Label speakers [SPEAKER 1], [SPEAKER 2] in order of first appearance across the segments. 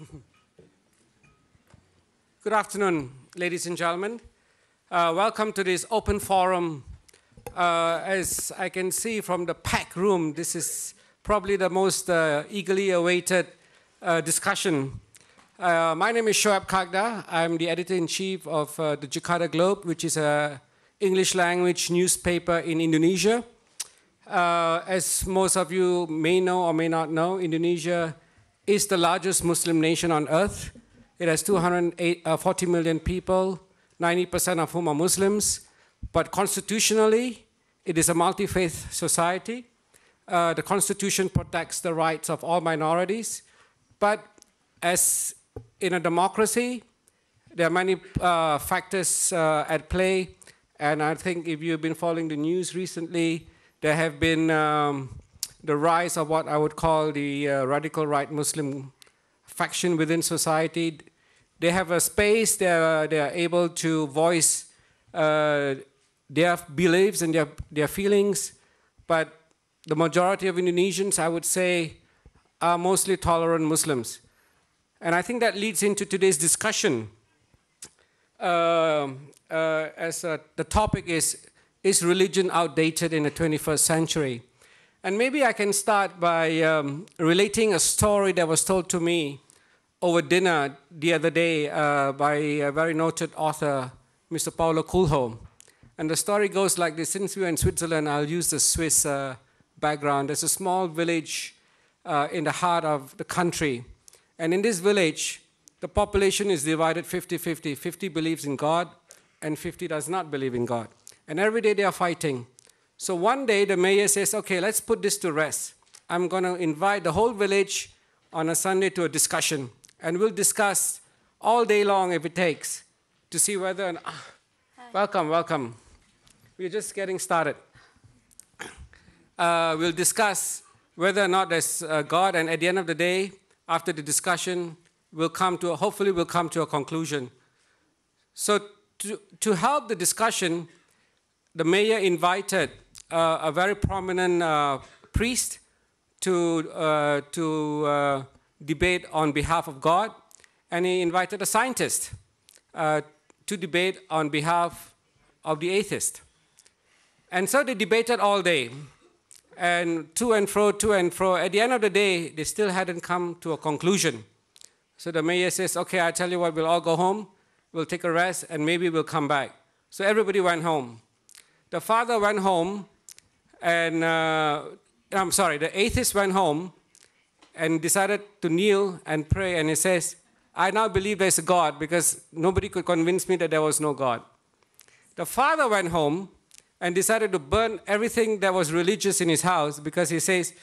[SPEAKER 1] Good afternoon, ladies and gentlemen. Uh, welcome to this open forum. Uh, as I can see from the packed room, this is probably the most uh, eagerly awaited uh, discussion. Uh, my name is Shoeb Kagda. I'm the editor-in-chief of uh, the Jakarta Globe, which is a English language newspaper in Indonesia. as most of you may know or may not know, Indonesia is the largest Muslim nation on earth. It has 240 million people, 90% of whom are Muslims. But constitutionally, it is a multi faith society. Uh, the Constitution protects the rights of all minorities. But as in a democracy, there are many uh, factors uh, at play. And I think if you've been following the news recently, there have been um, the rise of what I would call the uh, radical right Muslim faction within society they have a space, they are, they are able to voice uh, their beliefs and their, their feelings, but the majority of Indonesians, I would say, are mostly tolerant Muslims. And I think that leads into today's discussion. Uh, uh, as uh, the topic is, is religion outdated in the 21st century? And maybe I can start by um, relating a story that was told to me over dinner the other day uh, by a very noted author, Mr. Paulo Coelho. And the story goes like this since we are in Switzerland, I'll use the Swiss uh, background. There's a small village uh, in the heart of the country. And in this village, the population is divided 50 50. 50 believes in God, and 50 does not believe in God. And every day they are fighting. So one day the mayor says, okay, let's put this to rest. I'm going to invite the whole village on a Sunday to a discussion and we'll discuss all day long if it takes to see whether. An, ah, welcome, welcome. We're just getting started. Uh, we'll discuss whether or not there's uh, God, and at the end of the day, after the discussion, we'll come to hopefully we'll come to a conclusion. So to, to help the discussion, the mayor invited a very prominent uh, priest to uh, to uh, debate on behalf of God, and he invited a scientist uh, to debate on behalf of the atheist. And so they debated all day, and to and fro, to and fro. At the end of the day, they still hadn't come to a conclusion. So the mayor says, Okay, I tell you what, we'll all go home, we'll take a rest, and maybe we'll come back. So everybody went home. The father went home, and uh, I'm sorry, the atheist went home, and decided to kneel and pray. And he says, I now believe there's a God because nobody could convince me that there was no God. The father went home and decided to burn everything that was religious in his house because he says,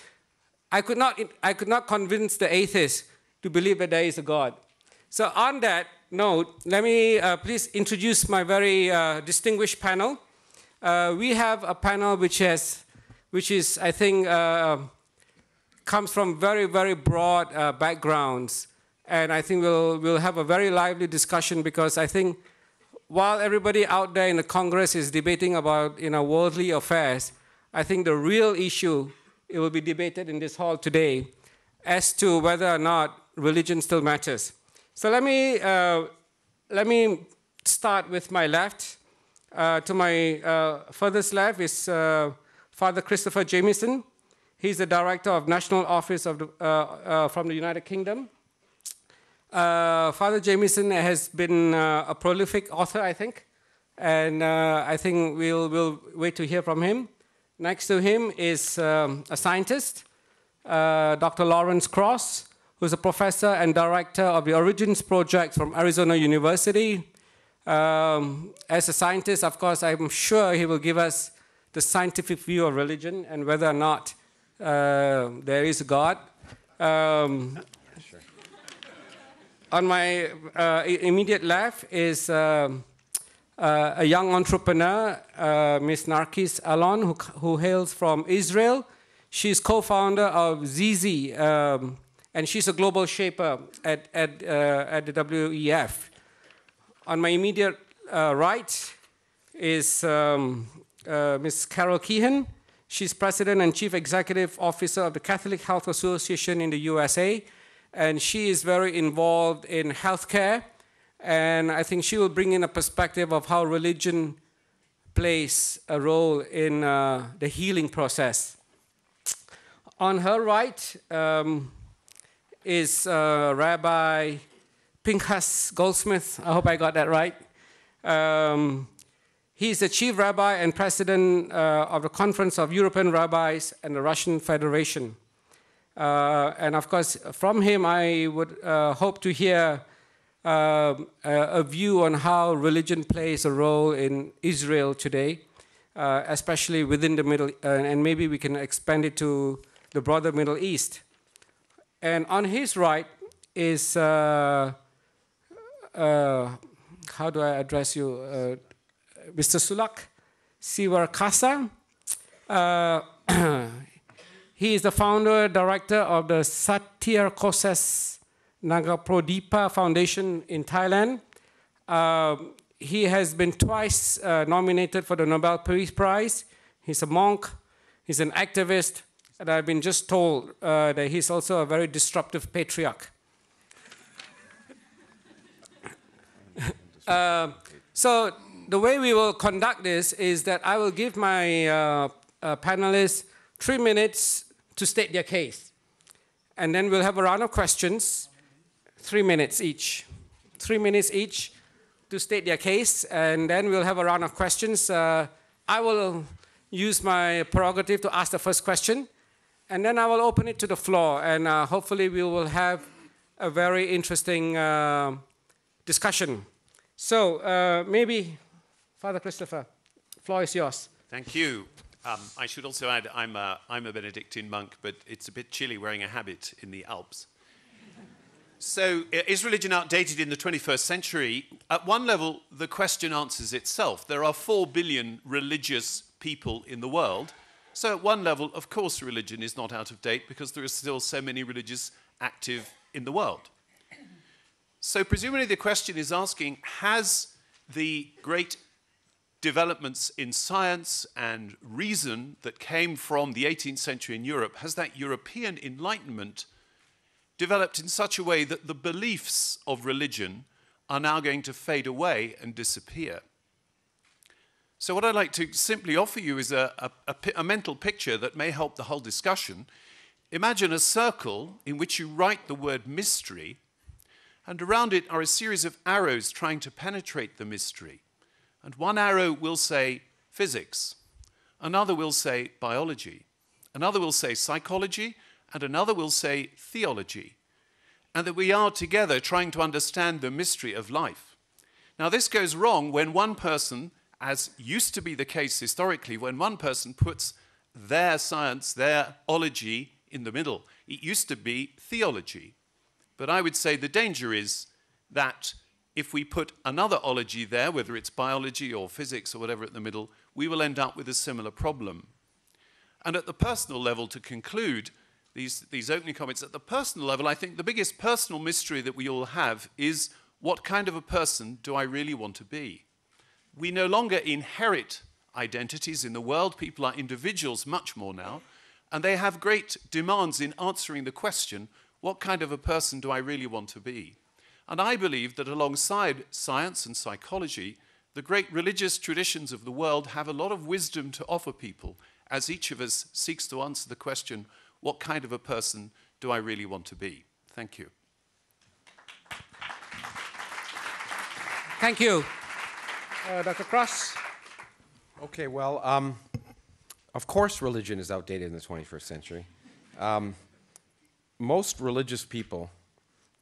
[SPEAKER 1] I could not, I could not convince the atheist to believe that there is a God. So, on that note, let me uh, please introduce my very uh, distinguished panel. Uh, we have a panel which has, which is, I think, uh, comes from very, very broad uh, backgrounds. And I think we'll, we'll have a very lively discussion because I think while everybody out there in the Congress is debating about you know, worldly affairs, I think the real issue it will be debated in this hall today as to whether or not religion still matters. So let me, uh, let me start with my left. Uh, to my uh, furthest left is uh, Father Christopher Jamison. He's the director of National Office of the, uh, uh, from the United Kingdom. Uh, Father Jamison has been uh, a prolific author, I think, and uh, I think we'll, we'll wait to hear from him. Next to him is um, a scientist, uh, Dr. Lawrence Krauss, who's a professor and director of the Origins Project from Arizona University. Um, as a scientist, of course, I'm sure he will give us the scientific view of religion and whether or not uh, there is a God. Um. On my uh, immediate left is um, uh, a young entrepreneur, uh, Ms. Narkis Alon, who, who, hails from Israel. She's co-founder of Ze-ze, um, and she's a global shaper at, at, uh, at the WEF. On my immediate uh, right is um, Ms. Carol Keehan. She's president and chief executive officer of the Catholic Health Association in the USA. and she is very involved in healthcare. And I think she will bring in a perspective of how religion plays a role in uh, the healing process. On her right um, is uh, Rabbi Pinchas Goldschmidt. I hope I got that right. Um, he's the chief rabbi and president uh, of the Conference of European Rabbis and the Russian Federation. Uh, and of course, from him, I would uh, hope to hear uh, a view on how religion plays a role in Israel today, uh, especially within the Middle, uh, and maybe we can expand it to the broader Middle East. And on his right is, how do I address you, Mr. Sulak Sivaraksa. He is the founder, director of the Satir Koses Nagaprodipa Foundation in Thailand. Uh, he has been twice uh, nominated for the Nobel Peace Prize. He's a monk, he's an activist, and I've been just told uh, that he's also a very disruptive patriarch. Uh, so the way we will conduct this is that I will give my uh, uh, panelists three minutes to state their case. And then we'll have a round of questions, three minutes each. Three minutes each to state their case, and then we'll have a round of questions. Uh, I will use my prerogative to ask the first question, and then I will open it to the floor, and uh, hopefully we will have a very interesting uh, discussion. So uh, maybe, Father Christopher, floor is yours.
[SPEAKER 2] Thank you. Um, I should also add, I'm a, I'm a Benedictine monk, but it's a bit chilly wearing a habit in the Alps. So, is religion outdated in the 21st century? At one level, the question answers itself. There are 4 billion religious people in the world. So, at one level, of course, religion is not out of date because there are still so many religious active in the world. So, presumably, the question is asking Has the great developments in science and reason that came from the 18th century in Europe, has that European Enlightenment developed in such a way that the beliefs of religion are now going to fade away and disappear? So, what I'd like to simply offer you is a, a, a, a mental picture that may help the whole discussion. Imagine a circle in which you write the word mystery, and around it are a series of arrows trying to penetrate the mystery. And one arrow will say physics, another will say biology, another will say psychology, and another will say theology. And that we are together trying to understand the mystery of life. Now, this goes wrong when one person, as used to be the case historically, when one person puts their science, their ology in the middle. It used to be theology. But I would say the danger is that if we put another ology there, whether it's biology or physics or whatever at the middle, we will end up with a similar problem. And at the personal level, to conclude these, these opening comments, at the personal level, I think the biggest personal mystery that we all have is what kind of a person do I really want to be? We no longer inherit identities in the world, people are individuals much more now, and they have great demands in answering the question what kind of a person do I really want to be? And I believe that alongside science and psychology, the great religious traditions of the world have a lot of wisdom to offer people as each of us seeks to answer the question what kind of a person do I really want to be? Thank you.
[SPEAKER 1] Thank you. Uh, Dr. Krauss?
[SPEAKER 3] Okay, well, um, of course, religion is outdated in the 21st century. Um, most religious people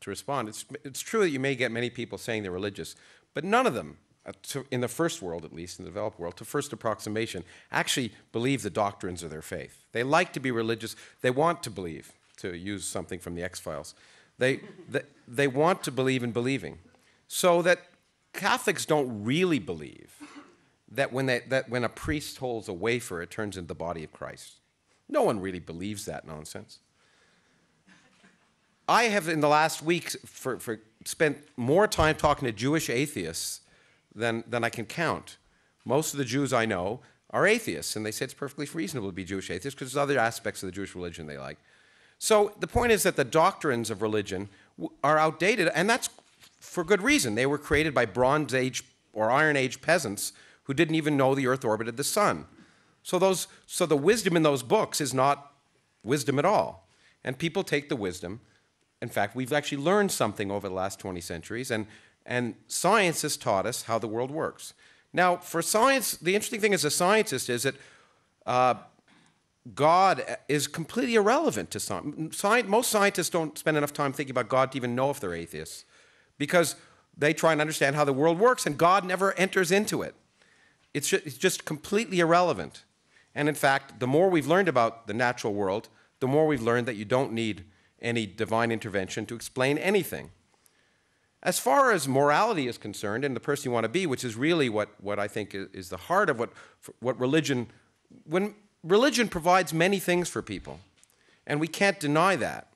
[SPEAKER 3] to respond. It's, it's true that you may get many people saying they're religious, but none of them, uh, to, in the first world at least, in the developed world, to first approximation, actually believe the doctrines of their faith. They like to be religious, they want to believe, to use something from the X Files. They, they, they want to believe in believing. So that Catholics don't really believe that when, they, that when a priest holds a wafer, it turns into the body of Christ. No one really believes that nonsense. I have, in the last week, for, for spent more time talking to Jewish atheists than, than I can count. Most of the Jews I know are atheists, and they say it's perfectly reasonable to be Jewish atheists because there's other aspects of the Jewish religion they like. So the point is that the doctrines of religion are outdated, and that's for good reason. They were created by Bronze Age or Iron Age peasants who didn't even know the Earth orbited the sun. So, those, so the wisdom in those books is not wisdom at all. And people take the wisdom. In fact, we've actually learned something over the last 20 centuries, and, and science has taught us how the world works. Now, for science, the interesting thing as a scientist is that uh, God is completely irrelevant to. Science, most scientists don't spend enough time thinking about God to even know if they're atheists because they try and understand how the world works, and God never enters into it. It's just, it's just completely irrelevant. And in fact, the more we've learned about the natural world, the more we've learned that you don't need any divine intervention to explain anything. As far as morality is concerned and the person you want to be, which is really what, what I think is, the heart of what, what religion, when religion provides many things for people, and we can't deny that.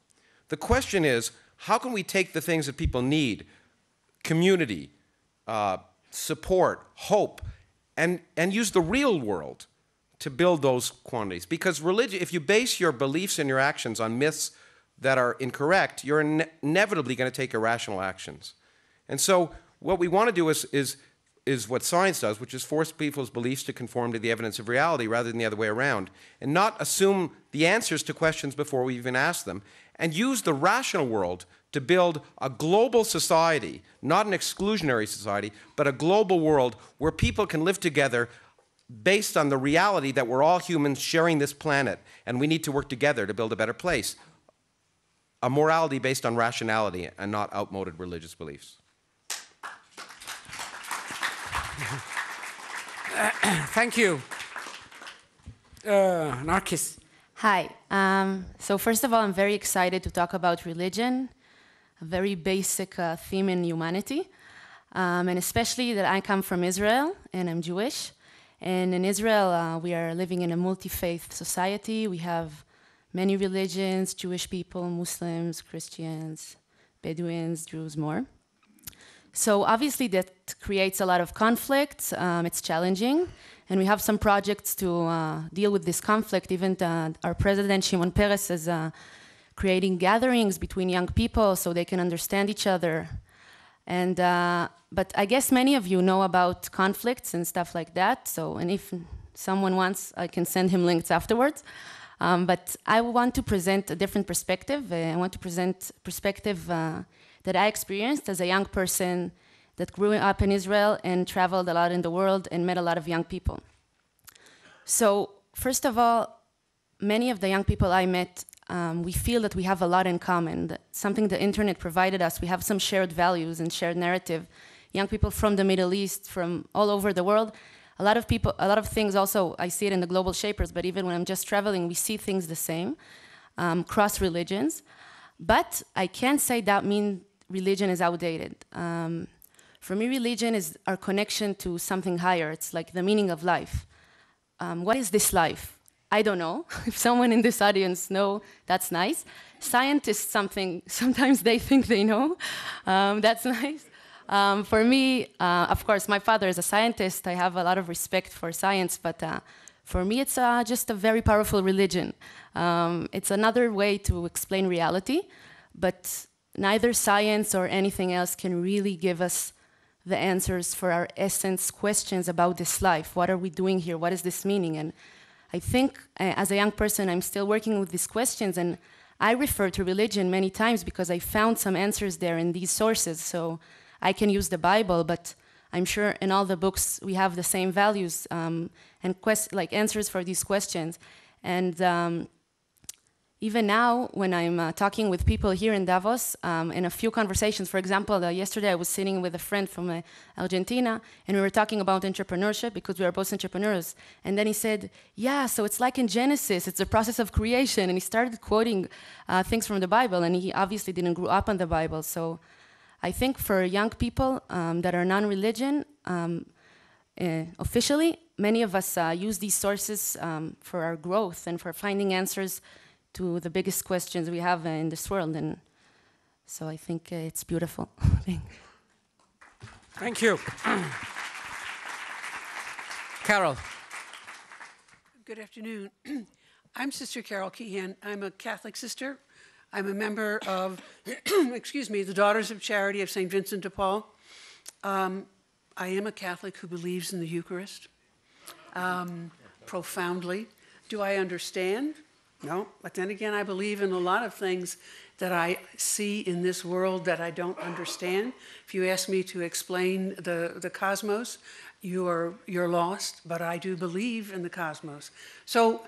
[SPEAKER 3] The question is how can we take the things that people need community, uh, support, hope and, and use the real world to build those quantities? Because religion, if you base your beliefs and your actions on myths that are incorrect, you're ine- inevitably going to take irrational actions. And so, what we want to do is, is is what science does, which is force people's beliefs to conform to the evidence of reality rather than the other way around, and not assume the answers to questions before we even ask them, and use the rational world to build a global society, not an exclusionary society, but a global world where people can live together based on the reality that we're all humans sharing this planet, and we need to work together to build a better place. A morality based on rationality and not outmoded religious beliefs.
[SPEAKER 1] Thank you. Uh, Narkis.
[SPEAKER 4] Hi. Um, so, first of all, I'm very excited to talk about religion, a very basic uh, theme in humanity, um, and especially that I come from Israel and I'm Jewish. And in Israel, uh, we are living in a multi faith society. We have many religions Jewish people, Muslims, Christians, Bedouins, Jews, more. So obviously that creates a lot of conflict. Um, it's challenging, and we have some projects to uh, deal with this conflict. Even our president Shimon Peres is uh, creating gatherings between young people so they can understand each other. And uh, but I guess many of you know about conflicts and stuff like that. So and if someone wants, I can send him links afterwards. Um, but I want to present a different perspective. I want to present perspective uh, that I experienced as a young person that grew up in Israel and traveled a lot in the world and met a lot of young people. So, first of all, many of the young people I met, um, we feel that we have a lot in common, something the internet provided us. We have some shared values and shared narrative. Young people from the Middle East, from all over the world. A lot of people, a lot of things also, I see it in the global shapers, but even when I'm just traveling, we see things the same, um, cross religions. But I can't say that means religion is outdated. Um, for me, religion is our connection to something higher. It's like the meaning of life. Um, what is this life? I don't know. if someone in this audience know, that's nice. Scientists, something sometimes they think they know. Um, that's nice. Um, for me, uh, of course, my father is a scientist. I have a lot of respect for science, but uh, for me, it's uh, just a very powerful religion. Um, it's another way to explain reality, but neither science or anything else can really give us the answers for our essence questions about this life. What are we doing here? What is this meaning? And I think uh, as a young person, I'm still working with these questions, and I refer to religion many times because I found some answers there in these sources. So I can use the Bible, but I'm sure in all the books we have the same values um, and quest- like answers for these questions. And um, even now, when I'm uh, talking with people here in Davos, um, in a few conversations, for example, uh, yesterday I was sitting with a friend from uh, Argentina, and we were talking about entrepreneurship because we are both entrepreneurs. And then he said, "Yeah, so it's like in Genesis; it's the process of creation." And he started quoting uh, things from the Bible, and he obviously didn't grow up on the Bible. So, I think for young people um, that are non-religion, um, uh, officially, many of us uh, use these sources um, for our growth and for finding answers to the biggest questions we have in this world. And so I think uh, it's beautiful.
[SPEAKER 1] Thank you. Carol.
[SPEAKER 5] Good afternoon. I'm Sister Carol Keehan. I'm a Catholic sister I'm a member of, excuse me, the Daughters of Charity of St. Vincent de Paul. Um, I am a Catholic who believes in the Eucharist um, profoundly. Do I understand? No. But then again, I believe in a lot of things that I see in this world that I don't understand. If you ask me to explain the, the cosmos, you're, you're lost, but I do believe in the cosmos. So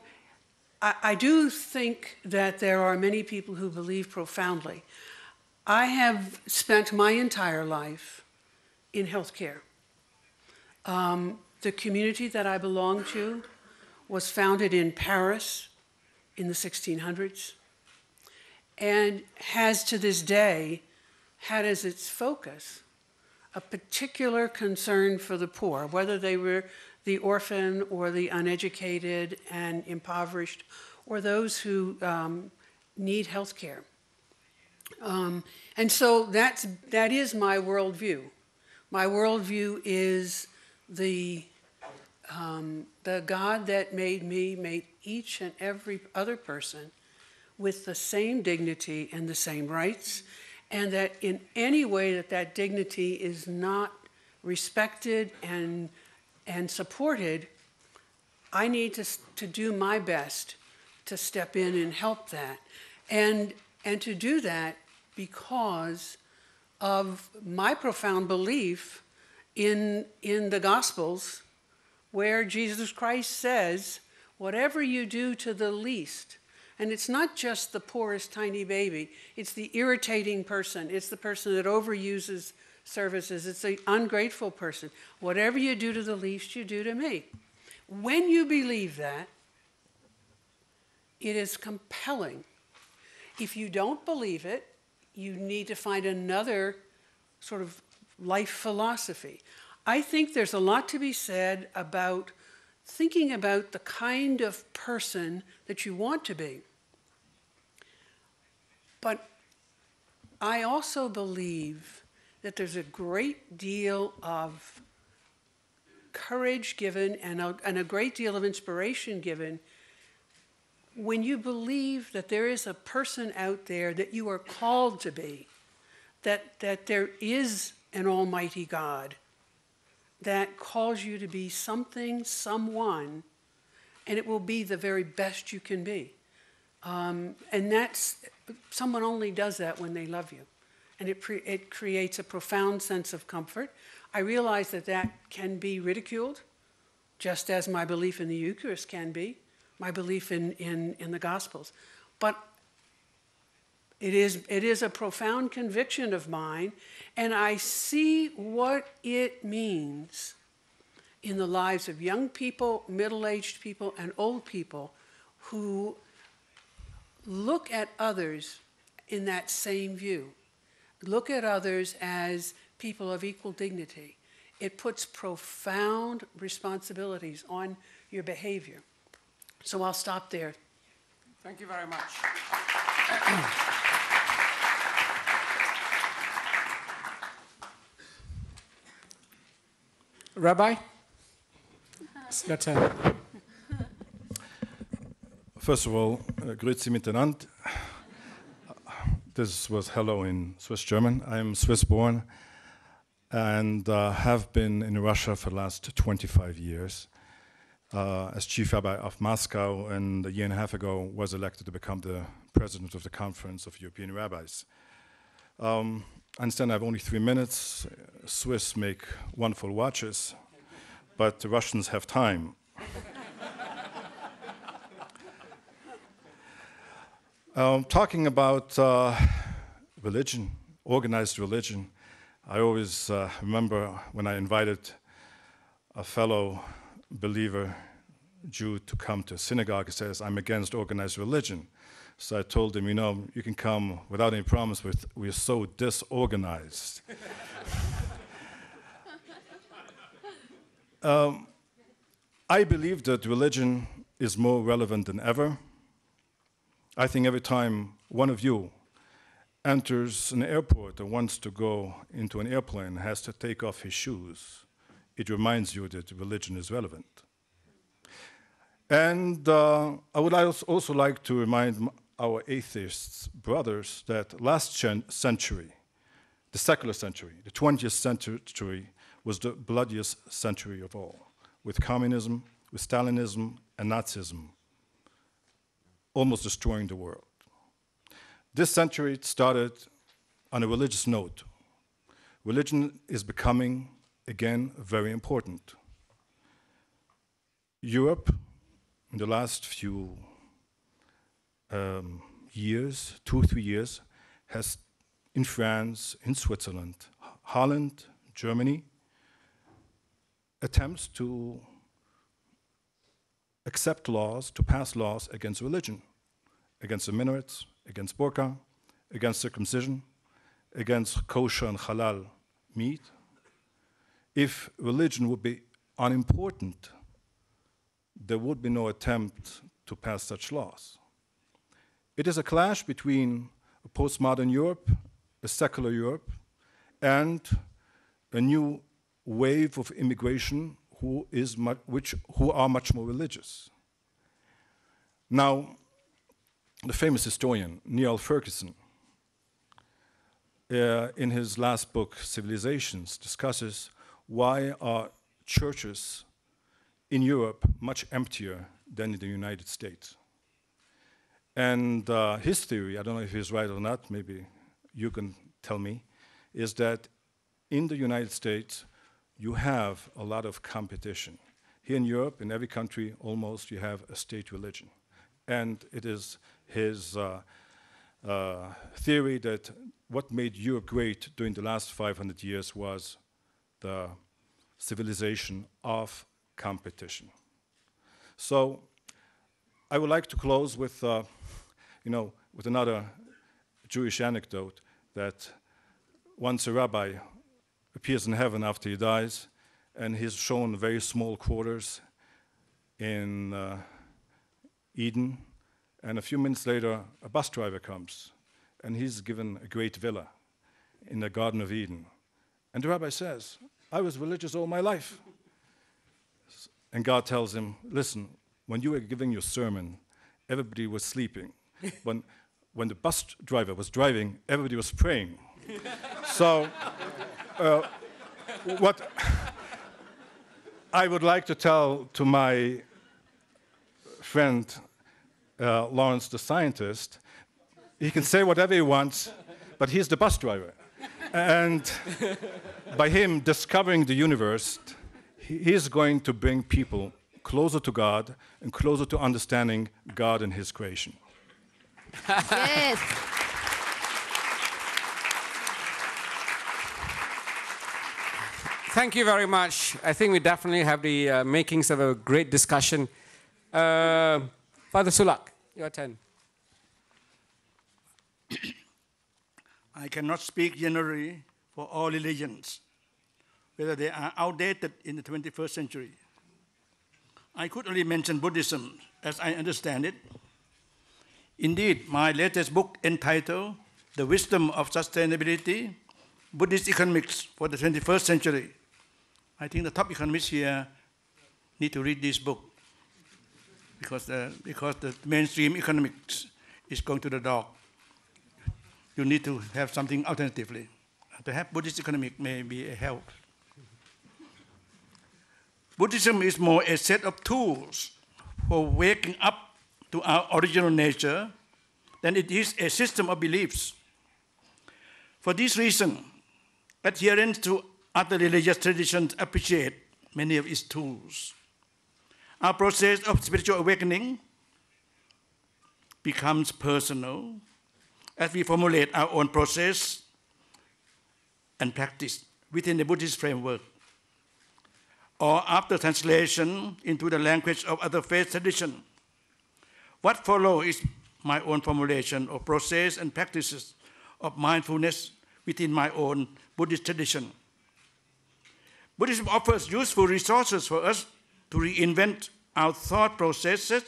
[SPEAKER 5] I, do think that there are many people who believe profoundly. I have spent my entire life in healthcare. Um, the community that I belong to was founded in Paris in the 1600s and has to this day had as its focus a particular concern for the poor, whether they were the orphan or the uneducated and impoverished, or those who um, need health care. Um, and so that's, that is my worldview. My worldview is the, um, the God that made me, made each and every other person with the same dignity and the same rights, and that in any way that that dignity is not respected and, and supported, I need to, to do my best to step in and help that. And, and to do that because of my profound belief in, in the Gospels, where Jesus Christ says, Whatever you do to the least, and it's not just the poorest tiny baby, it's the irritating person, it's the person that overuses services, it's the ungrateful person. Whatever you do to the least, you do to me. When you believe that, it is compelling. If you don't believe it, you need to find another sort of life philosophy. I think there's a lot to be said about thinking about the kind of person that you want to be. But I also believe that there's a great deal of courage given and a, and a great deal of inspiration given when you believe that there is a person out there that you are called to be, that, that there is an Almighty God that calls you to be something, someone, and it will be the very best you can be. Um, and that's, someone only does that when they love you. And it, it creates a profound sense of comfort. I realize that that can be ridiculed, just as my belief in the Eucharist can be, my belief in, in, in the Gospels. But it is, it is a profound conviction of mine, and I see what it means in the lives of young people, middle aged people, and old people who look at others in that same view. Look at others as people of equal dignity. It puts profound responsibilities on your behavior. So I'll stop there.
[SPEAKER 1] Thank you very much. Rabbi? It's your turn.
[SPEAKER 6] First of all, uh, grüezi miteinander. This was hello in Swiss German. I'm Swiss born and uh, have been in Russia for the last 25 years. Uh, as chief rabbi of Moscow, and a year and a half ago was elected to become the president of the Conference of European Rabbis. Um, I understand I have only three minutes. Swiss make wonderful watches, but the Russians have time. Um, talking about uh, religion, organized religion, I always uh, remember when I invited a fellow believer Jew to come to a synagogue, he says, I'm against organized religion. So I told him, you know, you can come without any but we're so disorganized. um, I believe that religion is more relevant than ever. I think every time one of you enters an airport or wants to go into an airplane has to take off his shoes, it reminds you that religion is relevant. And uh, I would also like to remind our atheists brothers that last century, the secular century, the 20th century, was the bloodiest century of all, with communism, with Stalinism, and Nazism, almost destroying the world. This century started on a religious note. Religion is becoming, again, very important. Europe, in the last few um, years, two or three years, has in France, in Switzerland, Holland, Germany, attempts to accept laws, to pass laws against religion, against the minarets, against burqa, against circumcision, against kosher and halal meat. If religion would be unimportant, there would be no attempt to pass such laws. It is a clash between a postmodern Europe, a secular Europe, and a new wave of immigration who, is much, which, who are much more religious. Now, the famous historian Niall Ferguson, uh, in his last book, Civilizations, discusses why are churches in Europe much emptier than in the United States. And uh, his theory, I don't know if he's right or not, maybe you can tell me, is that in the United States, you have a lot of competition. Here in Europe, in every country almost, you have a state religion. And it is his uh, uh, theory that what made Europe great during the last 500 years was the civilization of competition. So I would like to close with, uh, you know, with another Jewish anecdote that once a rabbi appears in heaven after he dies, and he's shown very small quarters in uh, Eden. And a few minutes later, a bus driver comes, and he's given a great villa in the Garden of Eden. And the rabbi says, I was religious all my life. And God tells him, Listen, when you were giving your sermon, everybody was sleeping. when, when the bus driver was driving, everybody was praying. so, uh, what I would like to tell to my friend uh, Lawrence the scientist, he can say whatever he wants, but he's the bus driver. And by him discovering the universe, he is going to bring people closer to God and closer to understanding God and his creation.
[SPEAKER 4] yes.
[SPEAKER 1] Thank you very much. I think we definitely have the uh, makings of a great discussion. Uh, Father Sulak, your turn.
[SPEAKER 7] I cannot speak generally for all religions, whether they are outdated in the 21st century. I could only mention Buddhism as I understand it. Indeed, my latest book entitled The Wisdom of Sustainability Buddhist Economics for the 21st Century I think the top economists here need to read this book because the, because the mainstream economics is going to the dog. You need to have something alternatively. Perhaps Buddhist economic may be a help. Buddhism is more a set of tools for waking up to our original nature than it is a system of beliefs. For this reason, adherence to other religious traditions appreciate many of its tools. Our process of spiritual awakening becomes personal as we formulate our own process and practice within the Buddhist framework, or after translation into the language of other faith traditions. What follows is my own formulation of process and practices of mindfulness within my own Buddhist tradition. Buddhism offers useful resources for us to reinvent our thought processes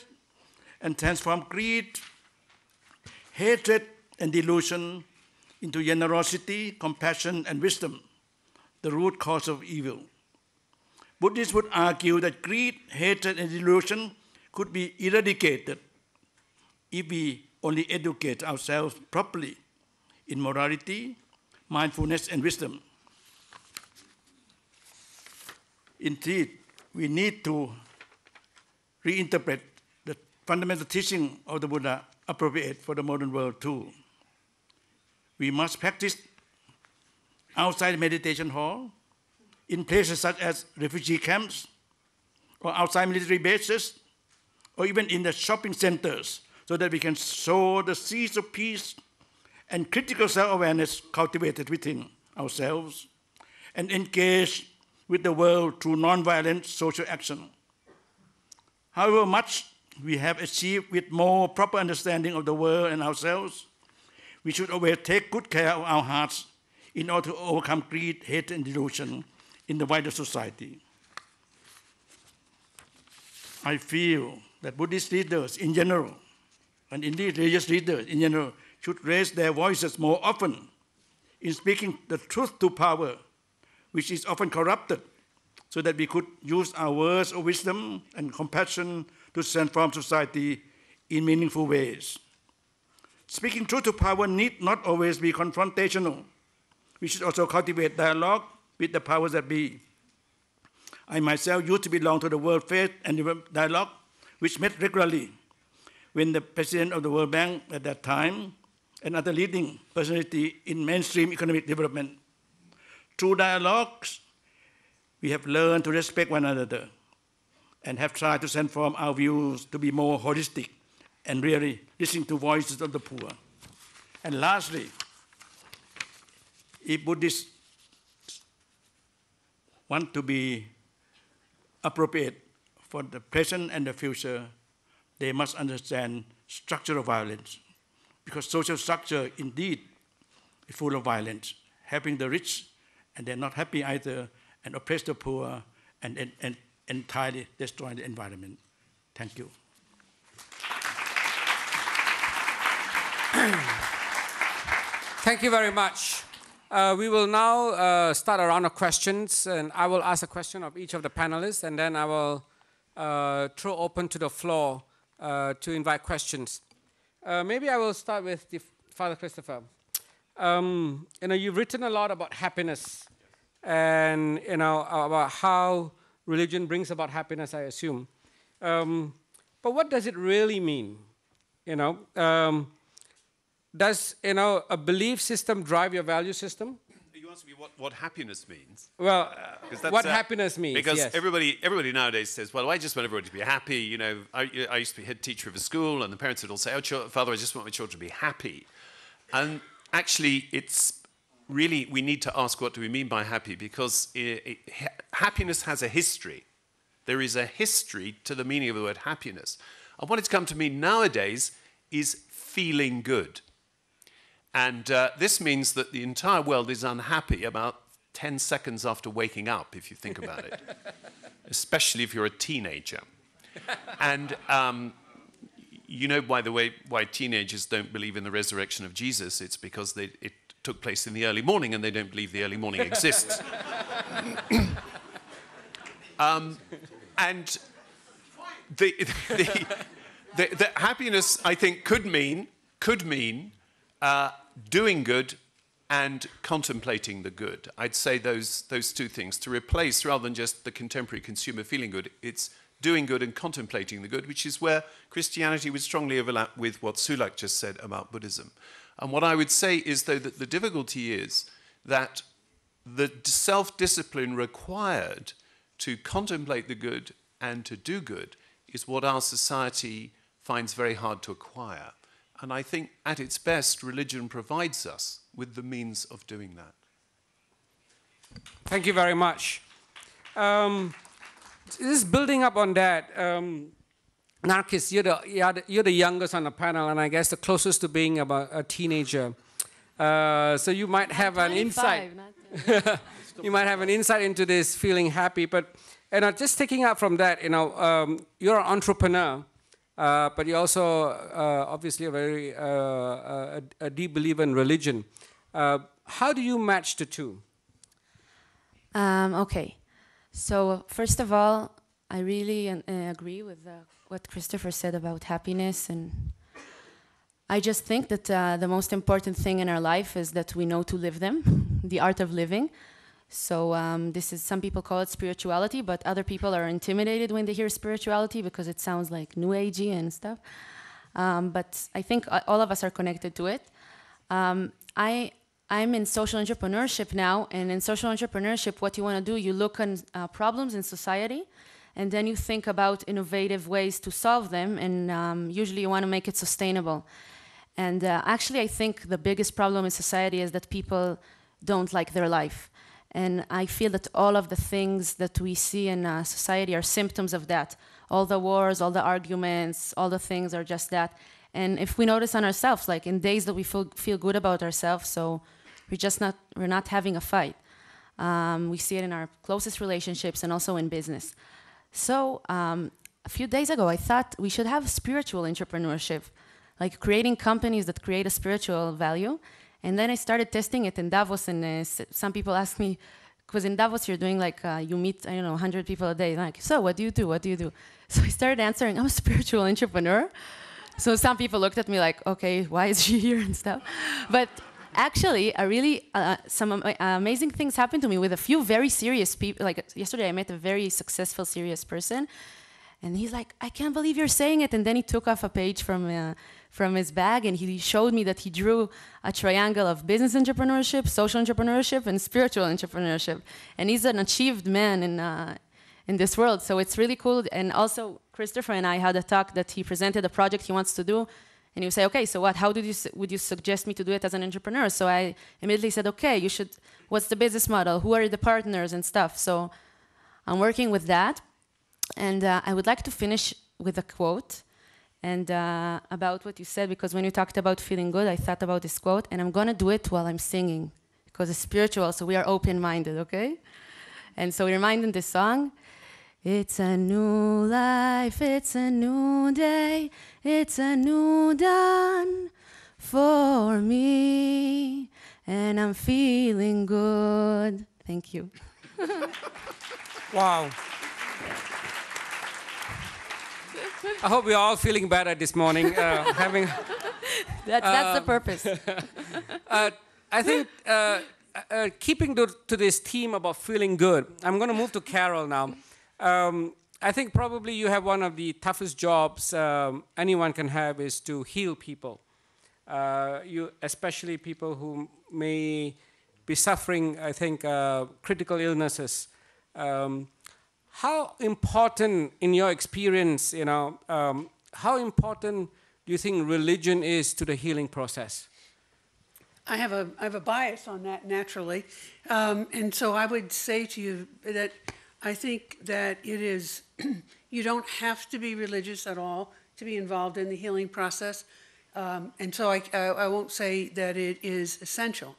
[SPEAKER 7] and transform greed, hatred, and delusion into generosity, compassion, and wisdom, the root cause of evil. Buddhists would argue that greed, hatred, and delusion could be eradicated if we only educate ourselves properly in morality, mindfulness, and wisdom. Indeed, we need to reinterpret the fundamental teaching of the Buddha appropriate for the modern world too. We must practice outside meditation hall, in places such as refugee camps, or outside military bases, or even in the shopping centers, so that we can sow the seeds of peace and critical self-awareness cultivated within ourselves, and engage with the world through nonviolent social action. However much we have achieved with more proper understanding of the world and ourselves, we should always take good care of our hearts in order to overcome greed, hate, and delusion in the wider society. I feel that Buddhist leaders in general, and indeed religious leaders in general, should raise their voices more often in speaking the truth to power, which is often corrupted, so that we could use our words of wisdom and compassion to transform society in meaningful ways. Speaking truth to power need not always be confrontational. We should also cultivate dialogue with the powers that be. I myself used to belong to the World Faith and Dialogue, which met regularly when the president of the World Bank at that time and other leading personality in mainstream economic development. Through dialogues, we have learned to respect one another and have tried to transform our views to be more holistic and really listening to voices of the poor. And lastly, if Buddhists want to be appropriate for the present and the future, they must understand structural violence. Because social structure indeed is full of violence, helping the rich, and they're not happy either, and oppress the poor, and, and, and entirely destroy the environment. Thank you.
[SPEAKER 1] Thank you very much. Uh, we will now uh, start a round of questions, and I will ask a question of each of the panelists, and then I will uh, throw open to the floor uh, to invite questions. Uh, maybe I will start with the Father Christopher. Um, you know, you've written a lot about happiness, and you know about how religion brings about happiness. I assume, um, but what does it really mean? You know. Um, does you know a belief system drive your value system?
[SPEAKER 2] You asked me what, what happiness means.
[SPEAKER 1] Well, uh, what
[SPEAKER 2] uh,
[SPEAKER 1] happiness means?
[SPEAKER 2] Because
[SPEAKER 1] yes.
[SPEAKER 2] everybody, everybody nowadays says, "Well, I just want everybody to be happy." You know, I, I used to be head teacher of a school, and the parents would all say, "Oh, Father, I just want my children to be happy." And actually, it's really we need to ask what do we mean by happy because it, ha- happiness has a history. There is a history to the meaning of the word happiness, and what it's come to mean nowadays is feeling good. And uh, this means that the entire world is unhappy about 10 seconds after waking up, if you think about it, especially if you're a teenager. And um, you know, by the way, why teenagers don't believe in the resurrection of Jesus? It's because they, it took place in the early morning and they don't believe the early morning exists. um, and the, the, the, the happiness, I think, could mean, could mean uh, doing good and contemplating the good. I'd say those, those two things to replace rather than just the contemporary consumer feeling good, it's doing good and contemplating the good, which is where Christianity would strongly overlap with what Sulak just said about Buddhism. And what I would say is, though, that the difficulty is that the self discipline required to contemplate the good and to do good is what our society finds very hard to acquire. And I think at its best, religion provides us with the means of doing that.
[SPEAKER 1] Thank you very much. Um, just building up on that, um, Narkis, you're the, you're, the, you're the youngest on the panel, and I guess the closest to being about a teenager. Uh, so you might have an insight.
[SPEAKER 4] 25, not-
[SPEAKER 1] you might have an insight into this feeling happy. But you know, just taking out from that, you know, um, you're an entrepreneur, uh, but you're also uh, obviously a very uh, a, a deep believer in religion. Uh, how do you match the two?
[SPEAKER 4] Um, okay. So, first of all, I really uh, agree with uh, what Christopher said about happiness. And I just think that uh, the most important thing in our life is that we know to live them, the art of living. So um, this is some people call it spirituality, but other people are intimidated when they hear spirituality because it sounds like new agey and stuff. Um, but I think all of us are connected to it. Um, I I'm in social entrepreneurship now, and in social entrepreneurship, what you want to do, you look on uh, problems in society, and then you think about innovative ways to solve them, and um, usually you want to make it sustainable. And uh, actually, I think the biggest problem in society is that people don't like their life. And I feel that all of the things that we see in uh, society are symptoms of that. All the wars, all the arguments, all the things are just that. And if we notice on ourselves, like in days that we feel, feel good about ourselves, so we're just not, we're not having a fight. Um, we see it in our closest relationships and also in business. So um, a few days ago, I thought we should have spiritual entrepreneurship, like creating companies that create a spiritual value. And then I started testing it in Davos, and uh, some people ask me, because in Davos you're doing like uh, you meet I don't know 100 people a day. Like, so what do you do? What do you do? So I started answering, I'm a spiritual entrepreneur. So some people looked at me like, okay, why is she here and stuff? But actually, a really uh, some ama- amazing things happened to me with a few very serious people. Like yesterday, I met a very successful, serious person, and he's like, I can't believe you're saying it. And then he took off a page from uh, from his bag and he showed me that he drew a triangle of business entrepreneurship, social entrepreneurship, and spiritual entrepreneurship. And he's an achieved man in uh, in this world. So it's really cool. And also, Christopher and I had a talk that he presented a project he wants to do. And you say, okay, so what? How did you would you suggest me to do it as an entrepreneur? So I immediately said, okay, you should. What's the business model? Who are the partners and stuff? So I'm working with that, and uh, I would like to finish with a quote, and uh, about what you said because when you talked about feeling good, I thought about this quote, and I'm gonna do it while I'm singing because it's spiritual, so we are open-minded, okay? And so we remind in this song. It's a new life, it's a new day, it's a new dawn for me, and I'm feeling good. Thank you.
[SPEAKER 1] Wow. I hope we're all feeling better this morning, uh, having
[SPEAKER 4] That's, that's the purpose.
[SPEAKER 1] Uh, I think uh, uh, keeping to, to this theme about feeling good, I'm going to move to Carol now. Um, I think probably you have one of the toughest jobs um, anyone can have is to heal people. Uh, you, especially people who may be suffering, I think, uh, critical illnesses. Um, how important, in your experience, you know, um, how important do you think religion is to the healing process?
[SPEAKER 5] I have a I have a bias on that naturally, um, and so I would say to you that I think that it is you don't have to be religious at all to be involved in the healing process, um, and so I, I I won't say that it is essential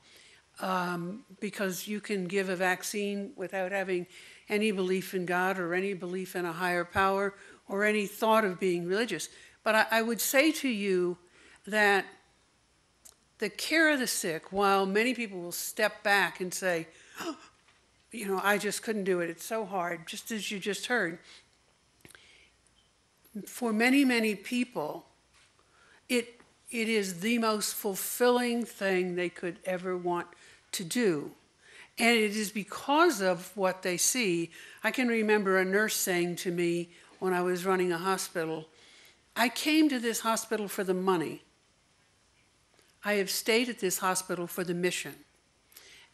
[SPEAKER 5] um, because you can give a vaccine without having any belief in God or any belief in a higher power or any thought of being religious. But I, I would say to you that the care of the sick, while many people will step back and say, "Oh, you know, I just couldn't do it, it's so hard, just as you just heard, for many, many people, it, it is the most fulfilling thing they could ever want to do. And it is because of what they see. I can remember a nurse saying to me when I was running a hospital, I came to this hospital for the money. I have stayed at this hospital for the mission.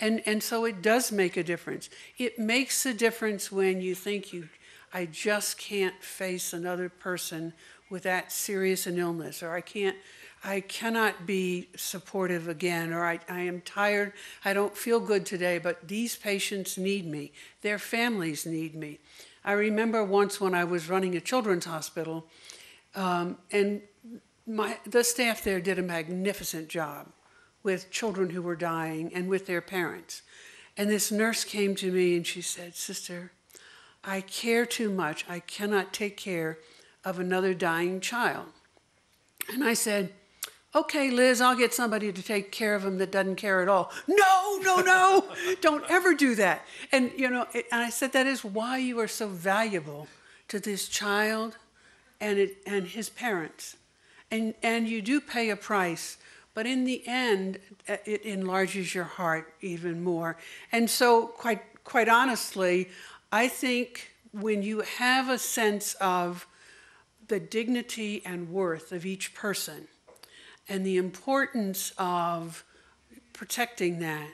[SPEAKER 5] And, and so it does make a difference. It makes a difference when you think you, I just can't face another person with that serious an illness, or I can't, I cannot be supportive again, or I, I am tired, I don't feel good today, but these patients need me. Their families need me. I remember once when I was running a children's hospital, um, and my, the staff there did a magnificent job with children who were dying and with their parents. And this nurse came to me and she said, Sister, I care too much. I cannot take care of another dying child. And I said, Okay, Liz, I'll get somebody to take care of him that doesn't care at all. No, no, no, don't ever do that. And, you know, it, and I said, That is why you are so valuable to this child and, it, and his parents. and, and you do pay a price, but in the end, uh, it enlarges your heart even more. And so, quite, quite honestly, I think when you have a sense of the dignity and worth of each person and the importance of protecting that,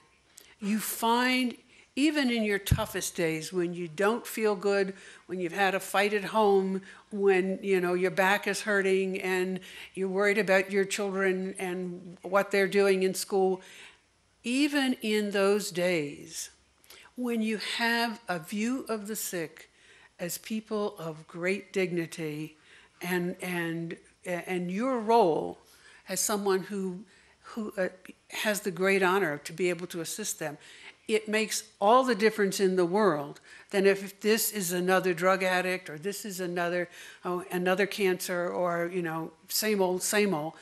[SPEAKER 5] you find even in your toughest days when you don't feel good when you've had a fight at home when you know your back is hurting and you're worried about your children and what they're doing in school even in those days when you have a view of the sick as people of great dignity and and and your role as someone who who uh, has the great honor to be able to assist them it makes all the difference in the world than if this is another drug addict or this is another oh, another cancer or you know same old same old.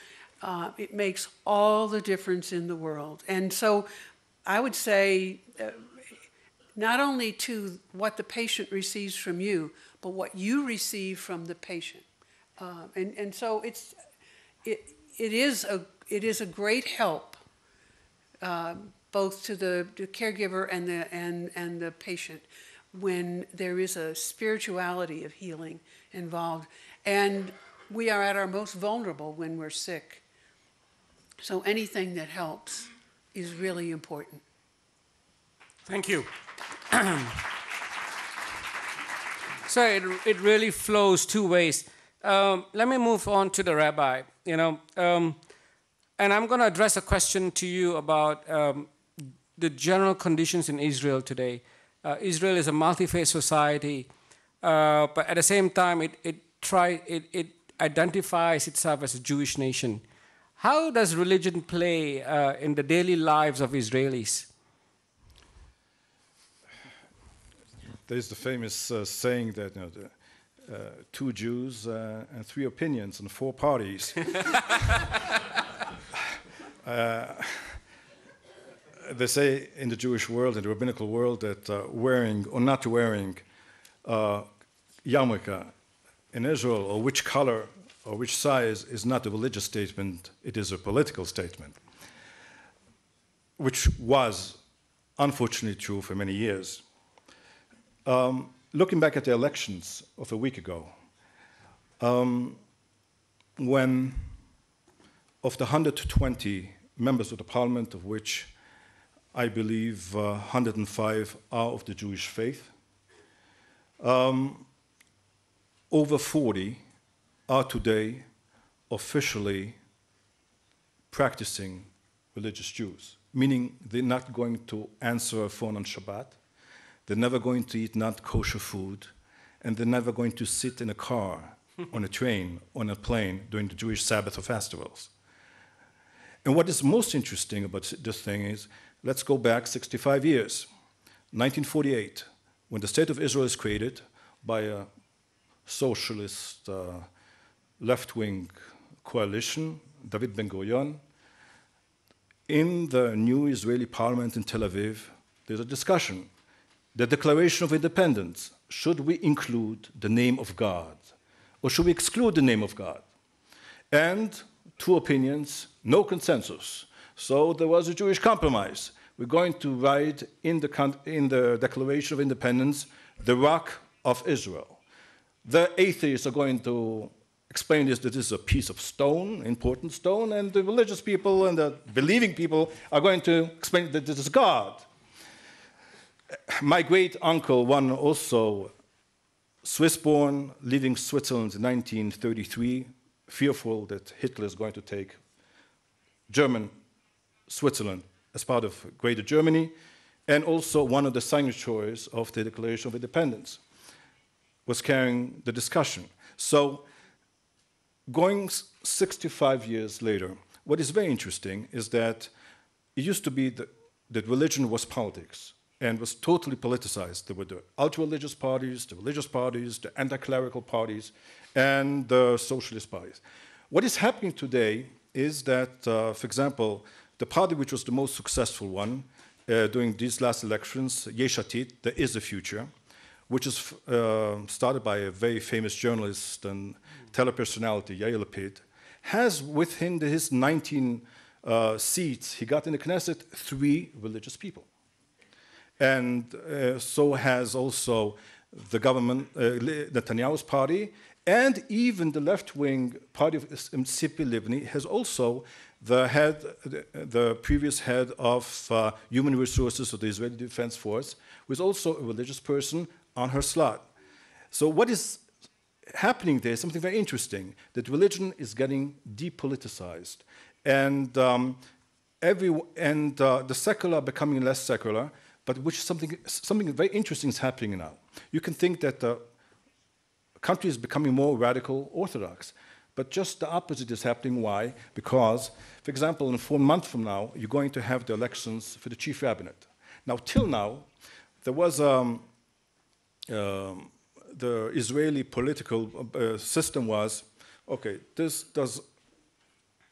[SPEAKER 5] Uh, it makes all the difference in the world. And so i would say uh, not only to what the patient receives from you but what you receive from the patient. Uh, and, and so it's it, it is a it is a great help um, both to the, the caregiver and the, and, and the patient when there is a spirituality of healing involved. And we are at our most vulnerable when we're sick. So anything that helps is really important.
[SPEAKER 1] Thank you. so it, it really flows two ways. Um, let me move on to the rabbi. You know, um, and I'm going to address a question to you about um, the general conditions in Israel today. Uh, Israel is a multi-faith society, uh, but at the same time, it, it, try, it, it identifies itself as a Jewish nation. How does religion play uh, in the daily lives of Israelis?
[SPEAKER 6] There's the famous uh, saying that you know, the, uh, two Jews uh, and three opinions and four parties. they say in the Jewish world, in the rabbinical world, that uh, wearing or not wearing uh, yarmulke in Israel, or which color or which size, is not a religious statement, it is a political statement, which was unfortunately true for many years. Um, looking back at the elections of a week ago, um, when of the 120 members of the parliament, of which I believe uh, 105 are of the Jewish faith. Um, over 40 are today officially practicing religious Jews, meaning they're not going to answer a phone on Shabbat, they're never going to eat not kosher food, and they're never going to sit in a car, on a train, on a plane during the Jewish Sabbath or festivals. And what is most interesting about this thing is Let's go back 65 years. 1948, when the State of Israel is created by a socialist uh, left wing coalition, David Ben Gurion, in the new Israeli parliament in Tel Aviv, there's a discussion. The Declaration of Independence should we include the name of God or should we exclude the name of God? And two opinions, no consensus. So there was a Jewish compromise. We're going to write in the, in the Declaration of Independence the rock of Israel. The atheists are going to explain this that this is a piece of stone, important stone, and the religious people and the believing people are going to explain that this is God. My great uncle, one also Swiss born, living Switzerland in 1933, fearful that Hitler is going to take German Switzerland as part of Greater Germany, and also one of the signatories of the Declaration of Independence, was carrying the discussion. So, going 65 years later, what is very interesting is that it used to be that, that religion was politics and was totally politicized. There were the ultra religious parties, the religious parties, the anti clerical parties, and the socialist parties. What is happening today is that, uh, for example, the party which was the most successful one uh, during these last elections, Yesh Atid, There is a Future, which is uh, started by a very famous journalist and telepersonality, Yair Lapid, has within his 19 uh, seats, he got in the Knesset three religious people. And uh, so has also the government, uh, Netanyahu's party, and even the left-wing party of Tzipi Livni has also the head, the, previous head of uh, human resources of the Israeli Defense Force, who is also a religious person on her slot. So what is happening there is something very interesting, that religion is getting depoliticized. And, um, every, and uh, the secular becoming less secular, but which something, something very interesting is happening now. You can think that the country is becoming more radical orthodox, but just the opposite is happening. Why? Because, for example, in four months from now, you're going to have the elections for the chief rabbinate. Now, till now, there was um, um, the Israeli political uh, system was okay, this does,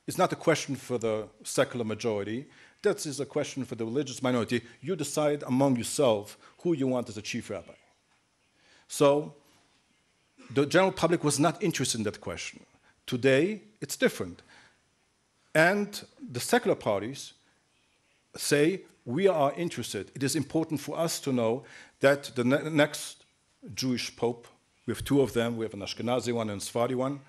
[SPEAKER 6] it's not a question for the secular majority, that is a question for the religious minority. You decide among yourself who you want as a chief rabbi. So the general public was not interested in that question. Today, it's different. And the secular parties say, we are interested. It is important for us to know that the ne next Jewish pope, we have two of them, we have an Ashkenazi one and a Sephardi one,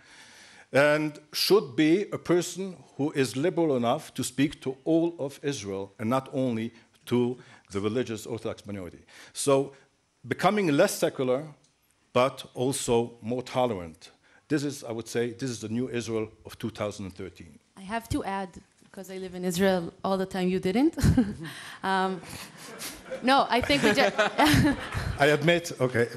[SPEAKER 6] and should be a person who is liberal enough to speak to all of Israel and not only to the religious Orthodox minority. So becoming less secular, but also more tolerant. This is, I would say, this is the new Israel of 2013.
[SPEAKER 4] I have to add, because I live in Israel all the time, you didn't. um, no, I think we just.
[SPEAKER 6] I admit, okay.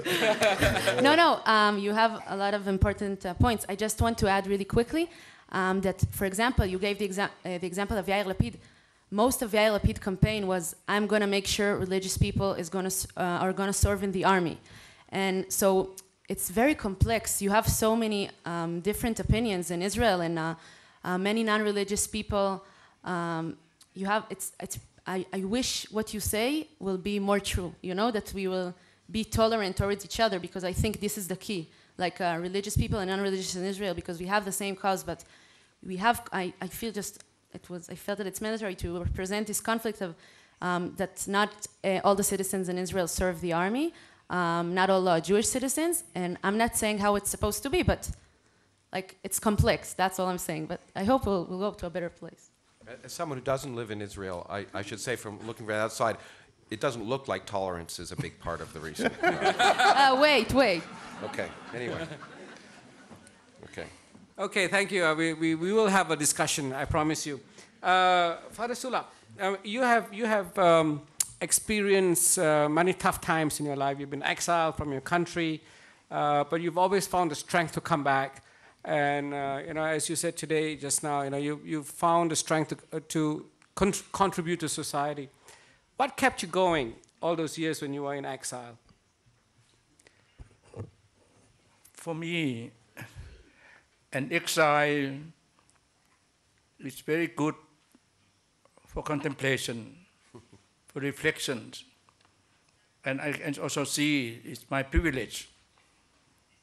[SPEAKER 4] no, no, um, you have a lot of important uh, points. I just want to add really quickly um, that, for example, you gave the, exa uh, the example of Yair Lapid. Most of Yair Lapid campaign was, I'm going to make sure religious people is gonna, uh, are going to serve in the army. And so it's very complex. You have so many um, different opinions in Israel and uh, uh, many non-religious people. Um, you have, it's, it's, I, I wish what you say will be more true, you know, that we will be tolerant towards each other because I think this is the key. Like uh, religious people and non-religious in Israel because we have the same cause, but we have, I, I feel just, it was, I felt that it's mandatory to represent this conflict of um, that not uh, all the citizens in Israel serve the army, um, not all uh, Jewish citizens, and I'm not saying how it's supposed to be, but like it's complex. That's all I'm saying. But I hope we'll, we'll go to a better place.
[SPEAKER 3] As someone who doesn't live in Israel, I, I should say from looking from the outside, it doesn't look like tolerance is a big part of the reason.
[SPEAKER 4] uh, wait, wait.
[SPEAKER 3] Okay. Anyway. Okay.
[SPEAKER 1] Okay, thank you. Uh, we, we, we will have a discussion, I promise you. Uh, Father Sulak, uh, you have, you have um, experienced uh, many tough times in your life. You've been exiled from your country, uh, but you've always found the strength to come back. And uh, you know, as you said today, just now, you know, you you found the strength to, to con contribute to society. What kept you going all those years when you were in exile?
[SPEAKER 7] For me, an exile is very good for contemplation reflections. And I can also see it's my privilege.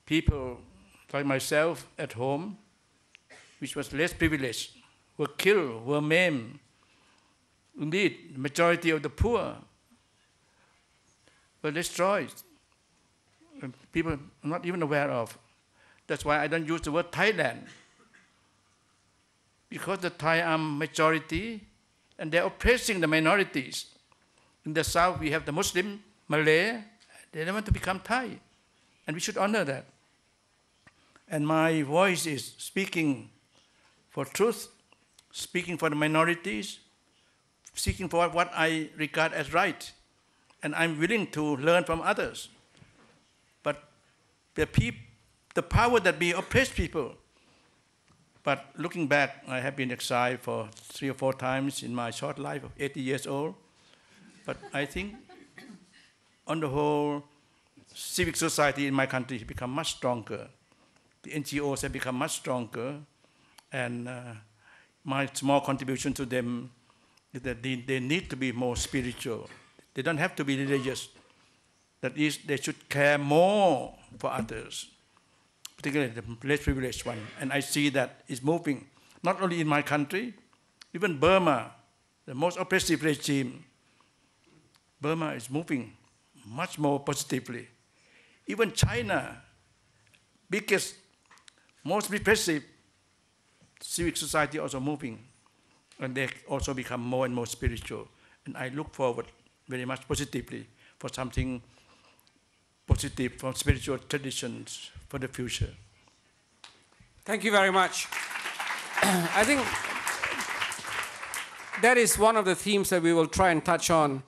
[SPEAKER 7] People like myself at home, which was less privileged, were killed, were maimed. Indeed, the majority of the poor were destroyed. People are not even aware of. That's why I don't use the word Thailand. Because the Thai are majority and they're oppressing the minorities. In the south, we have the Muslim, Malay, they don't want to become Thai. And we should honor that. And my voice is speaking for truth, speaking for the minorities, speaking for what I regard as right. And I'm willing to learn from others. But the, peop- the power that we oppress people. But looking back, I have been exiled for three or four times in my short life of 80 years old. But I think, on the whole, civic society in my country has become much stronger. The NGOs have become much stronger, and uh, my small contribution to them is that they, they need to be more spiritual. They don't have to be religious. That is, they should care more for others, particularly the less privileged one. And I see that it's moving not only in my country, even Burma, the most oppressive regime, Burma is moving much more positively. Even China, biggest, most repressive civic society also moving. And they also become more and more spiritual. And I look forward very much positively for something positive from spiritual traditions for the future.
[SPEAKER 1] Thank you very much. I think that is one of the themes that we will try and touch on.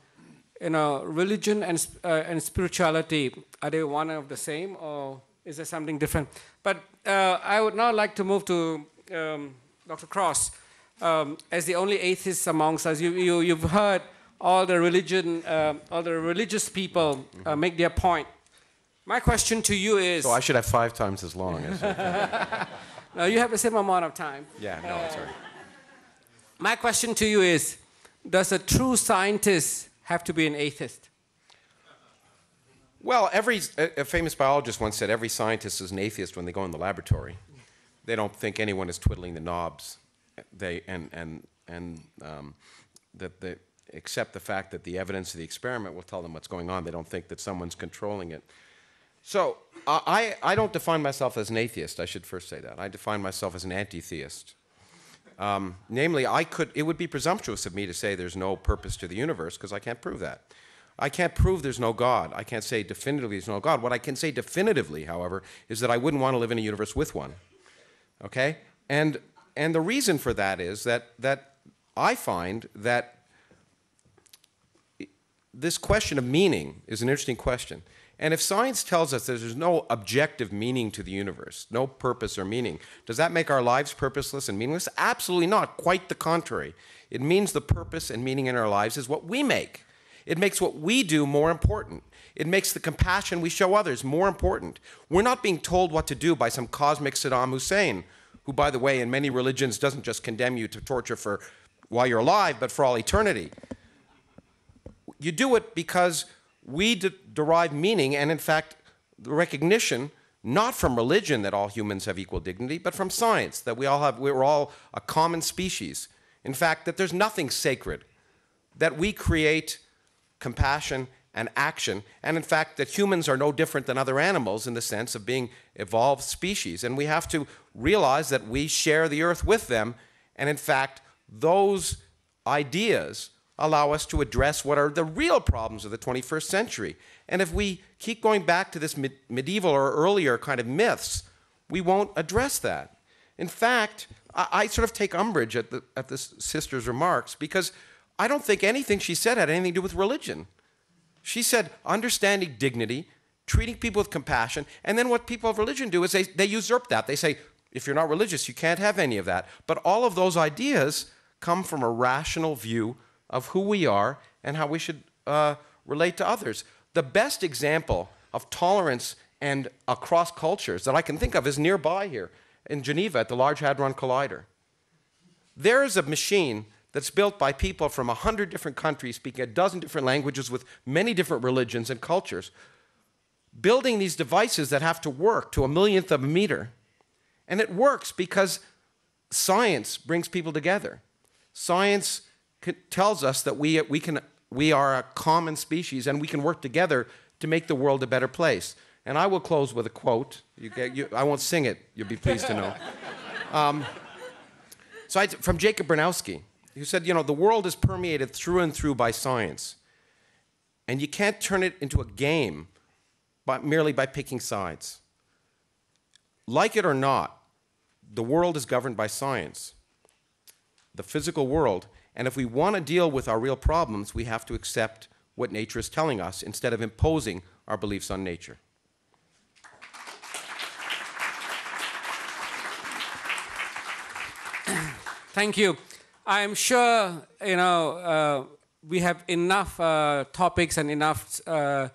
[SPEAKER 1] You know, religion and, uh, and spirituality, are they one of the same or is there something different? But uh, I would now like to move to um, Dr. Krauss. Um, as the only atheist amongst us, you, you, you've heard all the religion, uh, all the religious people uh, make their point. My question to you is,
[SPEAKER 3] So I should have five times as long. As,
[SPEAKER 1] now you have the same amount of time.
[SPEAKER 3] yeah, no, right.
[SPEAKER 1] My question to you is Does a true scientist have to be an atheist?
[SPEAKER 3] Well, every a, famous biologist once said every scientist is an atheist when they go in the laboratory. They don't think anyone is twiddling the knobs. They and and and um, that they accept the fact that the evidence of the experiment will tell them what's going on. They don't think that someone's controlling it. So I I don't define myself as an atheist. I should first say that. I define myself as an anti-theist. Um, namely, I could, it would be presumptuous of me to say there's no purpose to the universe because I can't prove that. I can't prove there's no God. I can't say definitively there's no God. What I can say definitively, however, is that I wouldn't want to live in a universe with one. Okay? And, and the reason for that is that, that I find that this question of meaning is an interesting question. And if science tells us that there's no objective meaning to the universe, no purpose or meaning, does that make our lives purposeless and meaningless? Absolutely not. Quite the contrary. It means the purpose and meaning in our lives is what we make. It makes what we do more important. It makes the compassion we show others more important. We're not being told what to do by some cosmic Saddam Hussein, who, by the way, in many religions doesn't just condemn you to torture for while you're alive, but for all eternity. You do it because we de- derive meaning and, in fact, recognition not from religion that all humans have equal dignity, but from science that we all have, we're all a common species. In fact, that there's nothing sacred, that we create compassion and action, and in fact, that humans are no different than other animals in the sense of being evolved species. And we have to realize that we share the earth with them, and in fact, those ideas allow us to address what are the real problems of the 21st century. And if we keep going back to this med- medieval or earlier kind of myths, we won't address that. In fact, I, I sort of take umbrage at, the, at this sister's remarks because I don't think anything she said had anything to do with religion. She said understanding dignity, treating people with compassion, and then what people of religion do is they, they usurp that. They say, if you're not religious, you can't have any of that. But all of those ideas come from a rational view of who we are and how we should uh, relate to others. The best example of tolerance and across cultures that I can think of is nearby here in Geneva at the Large Hadron Collider. There is a machine that's built by people from a hundred different countries, speaking a dozen different languages with many different religions and cultures, building these devices that have to work to a millionth of a meter. And it works because science brings people together. Science tells us that we, we, can, we are a common species and we can work together to make the world a better place. And I will close with a quote. You get, you, I won't sing it, you'll be pleased to know. Um, so I, from Jacob Bronowski, who said, you know, the world is permeated through and through by science. And you can't turn it into a game by, merely by picking sides. Like it or not, the world is governed by science, the physical world. And if we want to deal with our real problems, we have to accept what nature is telling us instead of imposing our beliefs on nature.
[SPEAKER 1] Thank you. I'm sure you know uh, we have enough uh, topics and enough uh,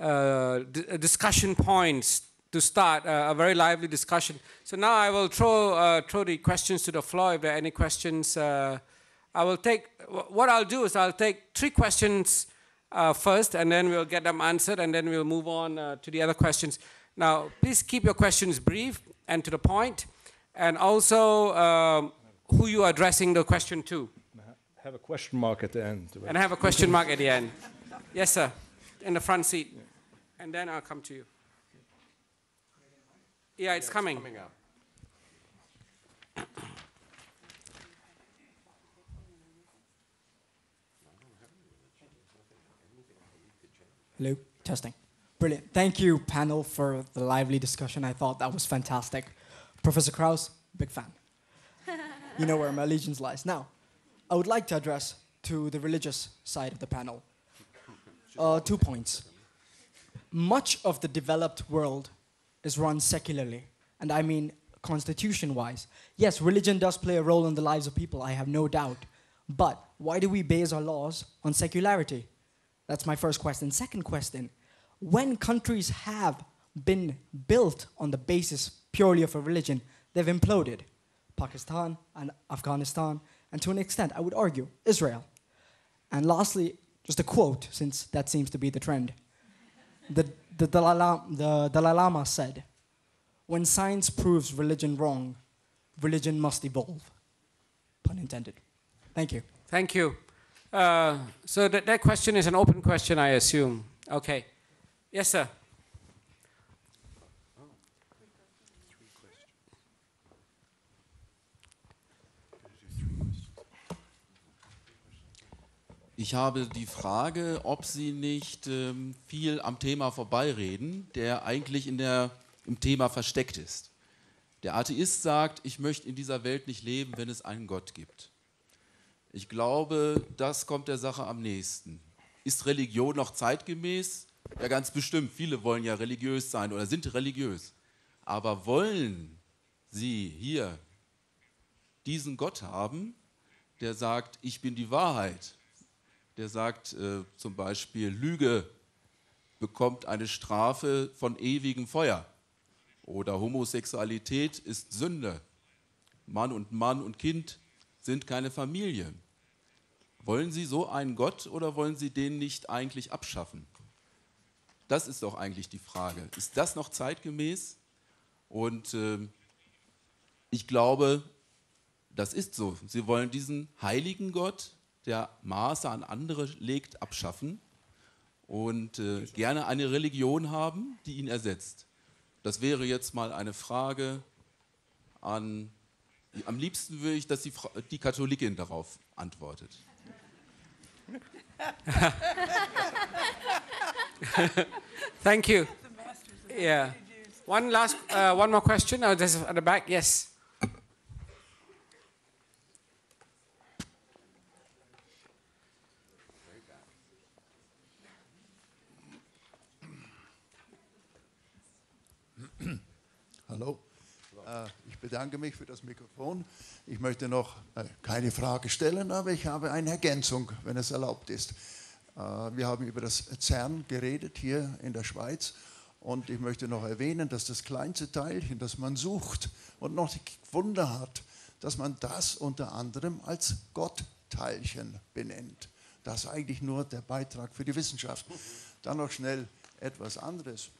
[SPEAKER 1] uh, d- discussion points to start uh, a very lively discussion. So now I will throw uh, throw the questions to the floor. If there are any questions, uh, I will take. What I'll do is I'll take three questions uh, first, and then we'll get them answered, and then we'll move on uh, to the other questions. Now, please keep your questions brief and to the point. and also um, who you are addressing the question to.
[SPEAKER 6] Have a question mark at the end.
[SPEAKER 1] And I have a question mark at the end. Yes, sir. In the front seat. And then I'll come to you. Yeah, it's coming.
[SPEAKER 3] up.
[SPEAKER 8] Hello, testing. Brilliant. Thank you, panel, for the lively discussion. I thought that was fantastic. Professor Krauss, big fan. you know where my allegiance lies. Now, I would like to address to the religious side of the panel uh, two points. Much of the developed world is run secularly, and I mean constitution wise. Yes, religion does play a role in the lives of people, I have no doubt. But why do we base our laws on secularity? That's my first question. Second question when countries have been built on the basis purely of a religion, they've imploded. Pakistan and Afghanistan, and to an extent, I would argue, Israel. And lastly, just a quote, since that seems to be the trend. The, the, Dalai, the Dalai Lama said, When science proves religion wrong, religion must evolve. Pun intended. Thank you.
[SPEAKER 1] Thank you. Uh, so that, that question is an open question, I assume. Okay. Yes, sir.
[SPEAKER 9] Ich habe die Frage, ob Sie nicht ähm, viel am Thema vorbeireden, der eigentlich in der, im Thema versteckt ist. Der Atheist sagt, ich möchte in dieser Welt nicht leben, wenn es einen Gott gibt. Ich glaube, das kommt der Sache am nächsten. Ist Religion noch zeitgemäß? Ja, ganz bestimmt. Viele wollen ja religiös sein oder sind religiös. Aber wollen Sie hier diesen Gott haben, der sagt, ich bin die Wahrheit, der sagt äh, zum Beispiel, Lüge bekommt eine Strafe von ewigem Feuer oder Homosexualität ist Sünde. Mann und Mann und Kind sind keine Familie. Wollen Sie so einen Gott oder wollen Sie den nicht eigentlich abschaffen? Das ist doch eigentlich die Frage. Ist das noch zeitgemäß? Und äh, ich glaube, das ist so. Sie wollen diesen heiligen Gott, der Maße an andere legt, abschaffen und äh, gerne eine Religion haben, die ihn ersetzt. Das wäre jetzt mal eine Frage an, am liebsten würde ich, dass die, die Katholikin darauf antwortet.
[SPEAKER 1] Thank you. Yeah. One last, uh, one more question. Oh, there's at the back. Yes.
[SPEAKER 10] Hallo. Ich bedanke mich für das Mikrofon. Ich möchte noch äh, keine Frage stellen, aber ich habe eine Ergänzung, wenn es erlaubt ist. Äh, Wir haben über das CERN geredet hier in der Schweiz und ich möchte noch erwähnen, dass das kleinste Teilchen, das man sucht und noch die Wunder hat, dass man das unter anderem als Gottteilchen benennt. Das ist eigentlich nur der Beitrag für die Wissenschaft. Dann noch schnell etwas anderes.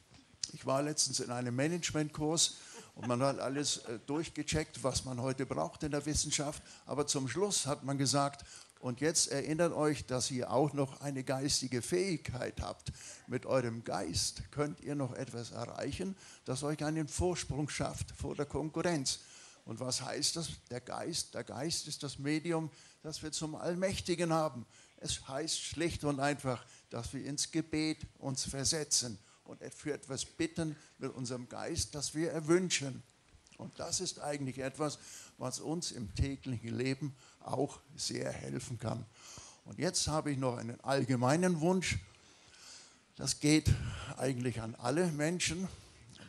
[SPEAKER 10] Ich war letztens in einem Managementkurs und man hat alles äh, durchgecheckt, was man heute braucht in der Wissenschaft. Aber zum Schluss hat man gesagt, und jetzt erinnert euch, dass ihr auch noch eine geistige Fähigkeit habt. Mit eurem Geist könnt ihr noch etwas erreichen, das euch einen Vorsprung schafft vor der Konkurrenz. Und was heißt das? Der Geist, der Geist ist das Medium, das wir zum Allmächtigen haben. Es heißt schlicht und einfach, dass wir ins Gebet uns versetzen und für etwas bitten mit unserem Geist, das wir erwünschen. Und das ist eigentlich etwas, was uns im täglichen Leben auch sehr helfen kann. Und jetzt habe ich noch einen allgemeinen Wunsch. Das geht eigentlich an alle Menschen.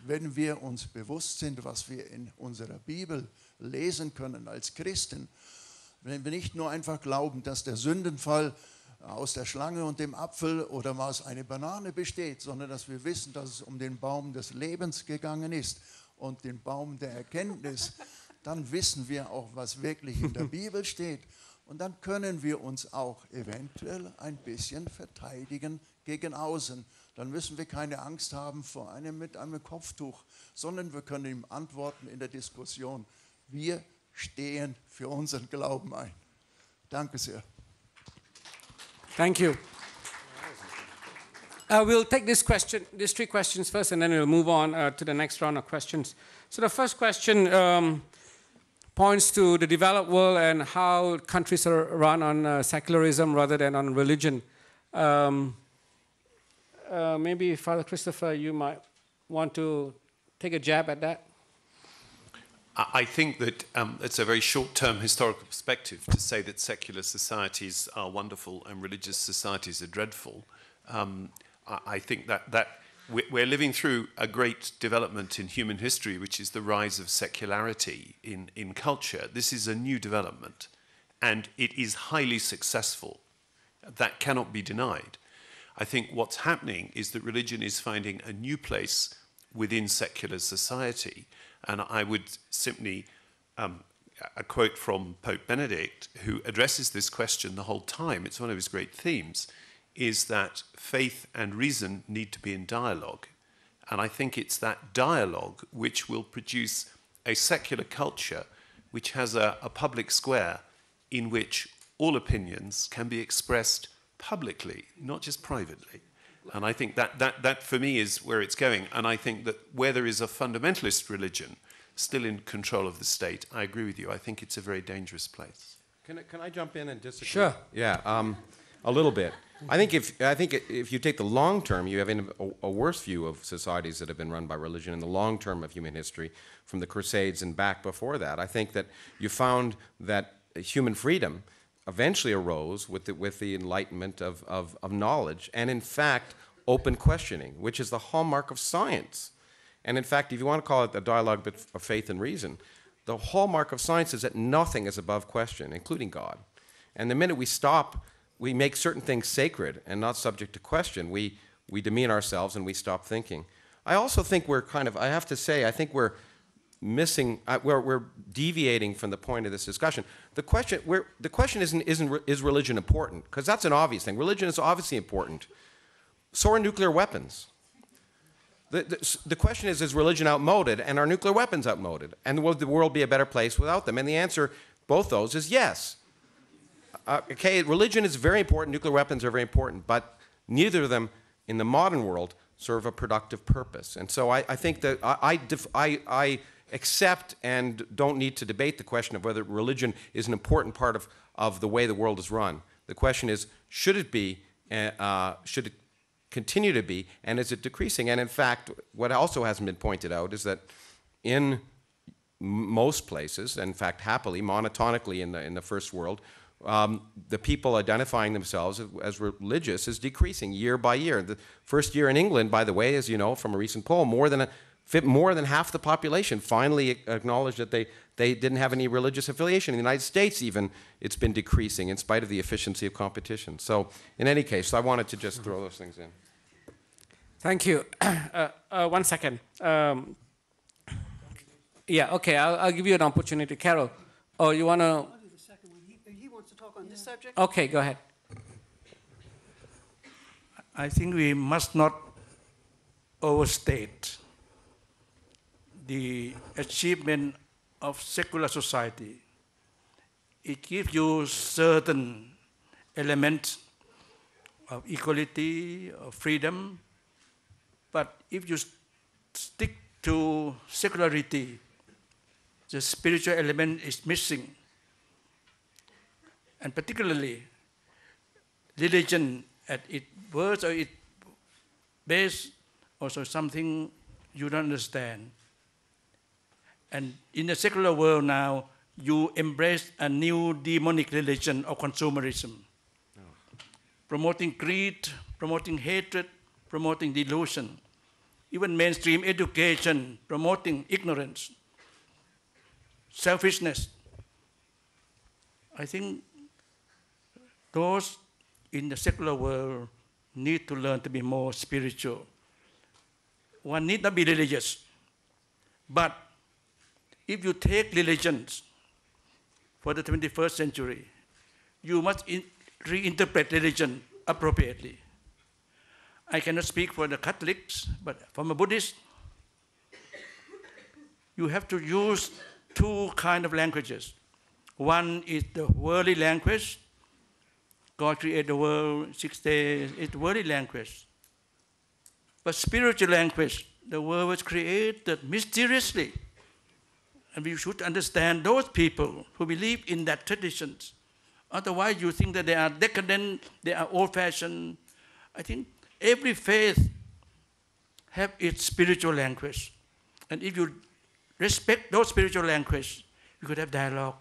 [SPEAKER 10] Wenn wir uns bewusst sind, was wir in unserer Bibel lesen können als Christen, wenn wir nicht nur einfach glauben, dass der Sündenfall aus der Schlange und dem Apfel oder was eine Banane besteht, sondern dass wir wissen, dass es um den Baum des Lebens gegangen ist und den Baum der Erkenntnis, dann wissen wir auch, was wirklich in der Bibel steht. Und dann können wir uns auch eventuell ein bisschen verteidigen gegen außen. Dann müssen wir keine Angst haben vor einem mit einem Kopftuch, sondern wir können ihm antworten in der Diskussion. Wir stehen für unseren Glauben ein. Danke sehr.
[SPEAKER 1] Thank you. Uh, we'll take this question, these three questions first, and then we'll move on uh, to the next round of questions. So the first question um, points to the developed world and how countries are run on uh, secularism rather than on religion. Um, uh, maybe Father Christopher, you might want to take a jab at that.
[SPEAKER 2] I think that um, it's a very short-term historical perspective to say that secular societies are wonderful and religious societies are dreadful. Um, I, I, think that that we're living through a great development in human history, which is the rise of secularity in, in culture. This is a new development, and it is highly successful. That cannot be denied. I think what's happening is that religion is finding a new place within secular society And I would simply um, a quote from Pope Benedict, who addresses this question the whole time, it's one of his great themes, is that faith and reason need to be in dialogue. And I think it's that dialogue which will produce a secular culture which has a, a public square in which all opinions can be expressed publicly, not just privately. And I think that, that, that for me is where it's going. And I think that where there is a fundamentalist religion still in control of the state, I agree with you. I think it's a very dangerous place.
[SPEAKER 3] Can I, can I jump in and disagree?
[SPEAKER 1] Sure.
[SPEAKER 3] Yeah, um, a little bit. I think if I think if you take the long term, you have a, a worse view of societies that have been run by religion in the long term of human history, from the Crusades and back before that. I think that you found that human freedom eventually arose with the, with the enlightenment of, of, of knowledge, and in fact, open questioning, which is the hallmark of science. And in fact, if you want to call it a dialogue of faith and reason, the hallmark of science is that nothing is above question, including God. And the minute we stop, we make certain things sacred and not subject to question, we, we demean ourselves and we stop thinking. I also think we're kind of, I have to say, I think we're missing, uh, we're, we're deviating from the point of this discussion. The question, we're, the question isn't, isn't is religion important? Because that's an obvious thing. Religion is obviously important. So are nuclear weapons. The, the, the question is, is religion outmoded and are nuclear weapons outmoded? And will the world be a better place without them? And the answer, both those, is yes. Uh, okay, religion is very important, nuclear weapons are very important, but neither of them in the modern world serve a productive purpose. And so I, I think that I, I, def, I, I accept and don't need to debate the question of whether religion is an important part of, of the way the world is run. The question is, should it be, uh, uh, should it continue to be, and is it decreasing? And in fact, what also hasn't been pointed out is that in most places, in fact, happily, monotonically in the, in the first world, um, the people identifying themselves as, religious is decreasing year by year. The first year in England, by the way, as you know from a recent poll, more than a, more than half the population finally acknowledged that they, they didn't have any religious affiliation. In the United States, even, it's been decreasing in spite of the efficiency of competition. So, in any case, I wanted to just throw those things in.
[SPEAKER 1] Thank you. uh, uh, one second. Um, yeah, okay, I'll, I'll give you an opportunity. Carol, oh, you want to?
[SPEAKER 5] I'll do the second one. He, he wants to talk on this subject.
[SPEAKER 1] Okay, go ahead.
[SPEAKER 7] I think we must not overstate the achievement of secular society. It gives you certain elements of equality, of freedom, but if you stick to secularity, the spiritual element is missing. And particularly, religion at its worst or its base also something you don't understand. And in the secular world now, you embrace a new demonic religion of consumerism, promoting greed, promoting hatred, promoting delusion, even mainstream education promoting ignorance, selfishness. I think those in the secular world need to learn to be more spiritual. One need not be religious, but if you take religions for the 21st century, you must in- reinterpret religion appropriately. I cannot speak for the Catholics, but from a Buddhist, you have to use two kind of languages. One is the worldly language. God created the world six days. It's worldly language. But spiritual language, the world was created mysteriously. And we should understand those people who believe in that traditions. Otherwise, you think that they are decadent, they are old-fashioned. I think every faith have its spiritual language. And if you respect those spiritual language, you could have dialogue.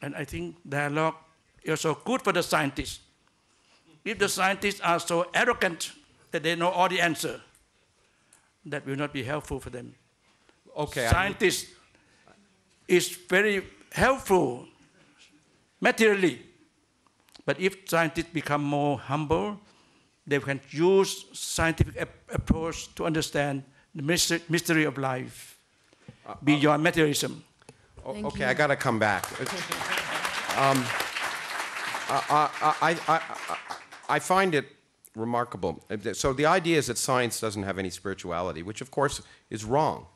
[SPEAKER 7] And I think dialogue is also good for the scientists. If the scientists are so arrogant that they know all the answer, that will not be helpful for them.
[SPEAKER 3] Okay.
[SPEAKER 7] Scientists is very helpful materially. But if scientists become more humble, they can use scientific ap- approach to understand the mystery, mystery of life beyond materialism.
[SPEAKER 4] Thank
[SPEAKER 3] okay,
[SPEAKER 4] you.
[SPEAKER 3] I got to come back. um, I, I, I, I, I find it remarkable. So the idea is that science doesn't have any spirituality, which of course is wrong.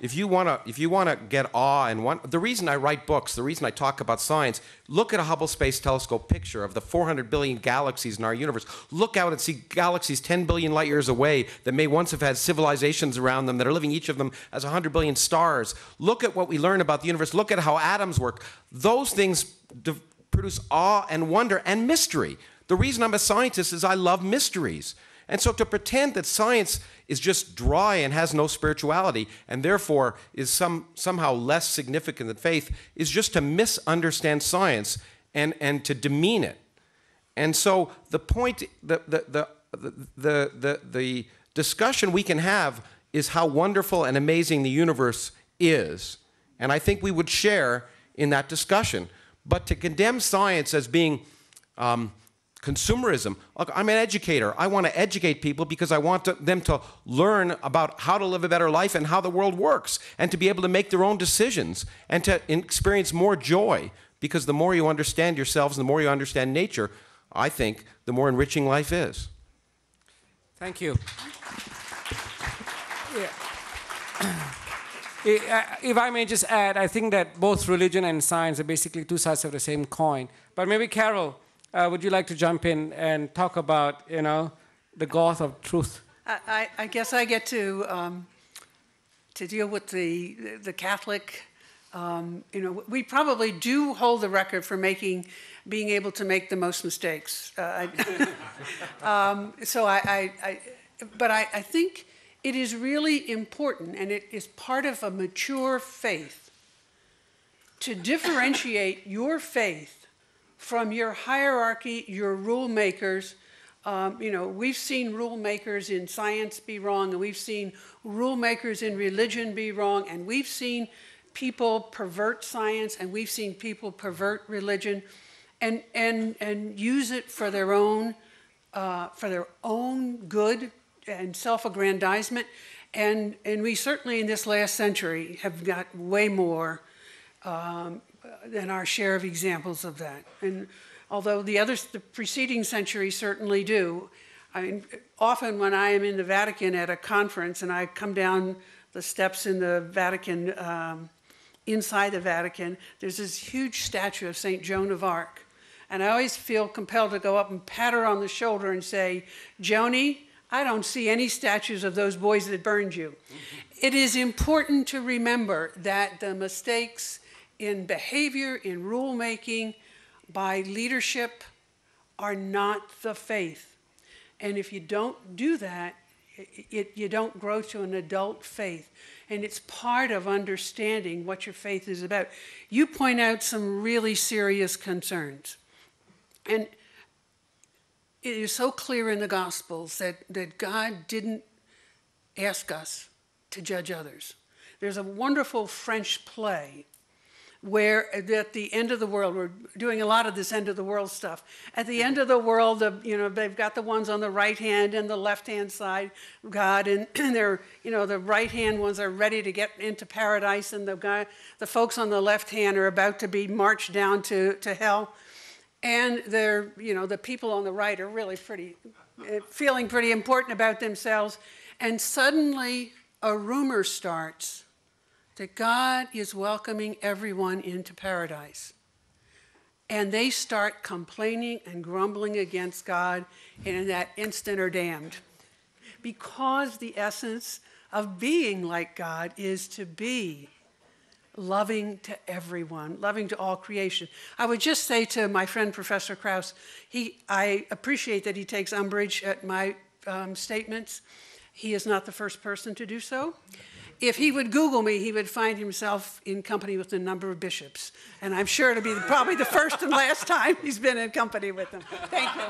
[SPEAKER 3] If you want to, if you want to get awe and want, the reason I write books, the reason I talk about science, look at a Hubble Space Telescope picture of the 400 billion galaxies in our universe. Look out and see galaxies 10 billion light years away that may once have had civilizations around them that are living each of them as 100 billion stars. Look at what we learn about the universe. Look at how atoms work. Those things produce awe and wonder and mystery. The reason I'm a scientist is I love mysteries. And so to pretend that science is just dry and has no spirituality and therefore is some, somehow less significant than faith is just to misunderstand science and, and to demean it. And so the point, the, the, the, the, the, the discussion we can have is how wonderful and amazing the universe is. And I think we would share in that discussion. But to condemn science as being um, consumerism, look, I'm an educator. I want to educate people because I want to, them to learn about how to live a better life and how the world works and to be able to make their own decisions and to experience more joy. Because the more you understand yourselves and the more you understand nature, I think the more enriching life is.
[SPEAKER 1] Thank you. Yeah. If I may just add, I think that both religion and science are basically two sides of the same coin. But maybe Carol, uh, would you like to jump in and talk about, you know, the goth of truth?
[SPEAKER 5] I, I, guess I get to, um, to deal with the, the Catholic, um, you know, we probably do hold the record for making, being able to make the most mistakes. Uh, I- um, so I, I, I but I, I think it is really important, and it is part of a mature faith, to differentiate your faith from your hierarchy, your rule makers. Um, you know, we've seen rule makers in science be wrong, and we've seen rule makers in religion be wrong, and we've seen people pervert science, and we've seen people pervert religion, and and and use it for their own uh, for their own good and self-aggrandizement. And and we certainly in this last century have got way more um, than our share of examples of that. And although the others, the preceding centuries certainly do, I mean, often when I am in the Vatican at a conference and I come down the steps in the Vatican, um, inside the Vatican, there's this huge statue of St. Joan of Arc. And I always feel compelled to go up and pat her on the shoulder and say, Joni, I don't see any statues of those boys that burned you. It is important to remember that the mistakes in behavior, in rulemaking, by leadership are not the faith. And if you don't do that, it, you don't grow to an adult faith. And it's part of understanding what your faith is about. You point out some really serious concerns. And it is so clear in the Gospels that, that God didn't ask us to judge others. There's a wonderful French play where at the end of the world, we're doing a lot of this end of the world stuff. At the end of the world, you know, they've got the ones on the right hand and the left hand side, God, and they're, you know, the right hand ones are ready to get into paradise, and the guy, the folks on the left hand are about to be marched down to, to hell. And they're, you know, the people on the right are really pretty, eh, feeling pretty important about themselves. And suddenly a rumor starts that God is welcoming everyone into paradise. And they start complaining and grumbling against God, and in that instant are damned. Because the essence of being like God is to be loving to everyone, loving to all creation. I would just say to my friend Professor Krauss, he, I appreciate that he takes umbrage at my um, statements. He is not the first person to do so. If he would Google me, he would find himself in company with a number of bishops. And I'm sure it'll be probably the first and last time he's been in company with them. Thank you.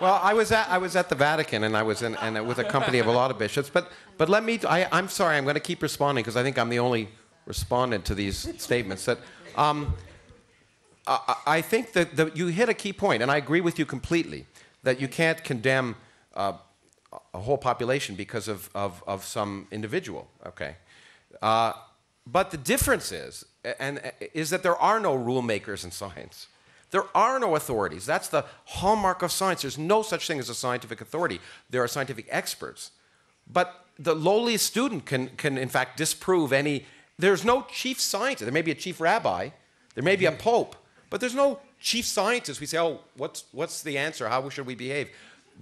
[SPEAKER 3] Well, I was at I was at the Vatican, and I was in and with a company of a lot of bishops. But but let me. I, I'm sorry. I'm going to keep responding because I think I'm the only respondent to these statements. That um, I, I think that the, you hit a key point, and I agree with you completely that you can't condemn. Uh, a whole population because of, of, of some individual. Okay, uh, but the difference is, and is that there are no rule makers in science. There are no authorities. That's the hallmark of science. There's no such thing as a scientific authority. There are scientific experts. But the lowliest student can, can in fact, disprove any. There's no chief scientist. There may be a chief rabbi, there may be a pope, but there's no chief scientist. We say, oh, what's, what's the answer? How should we behave?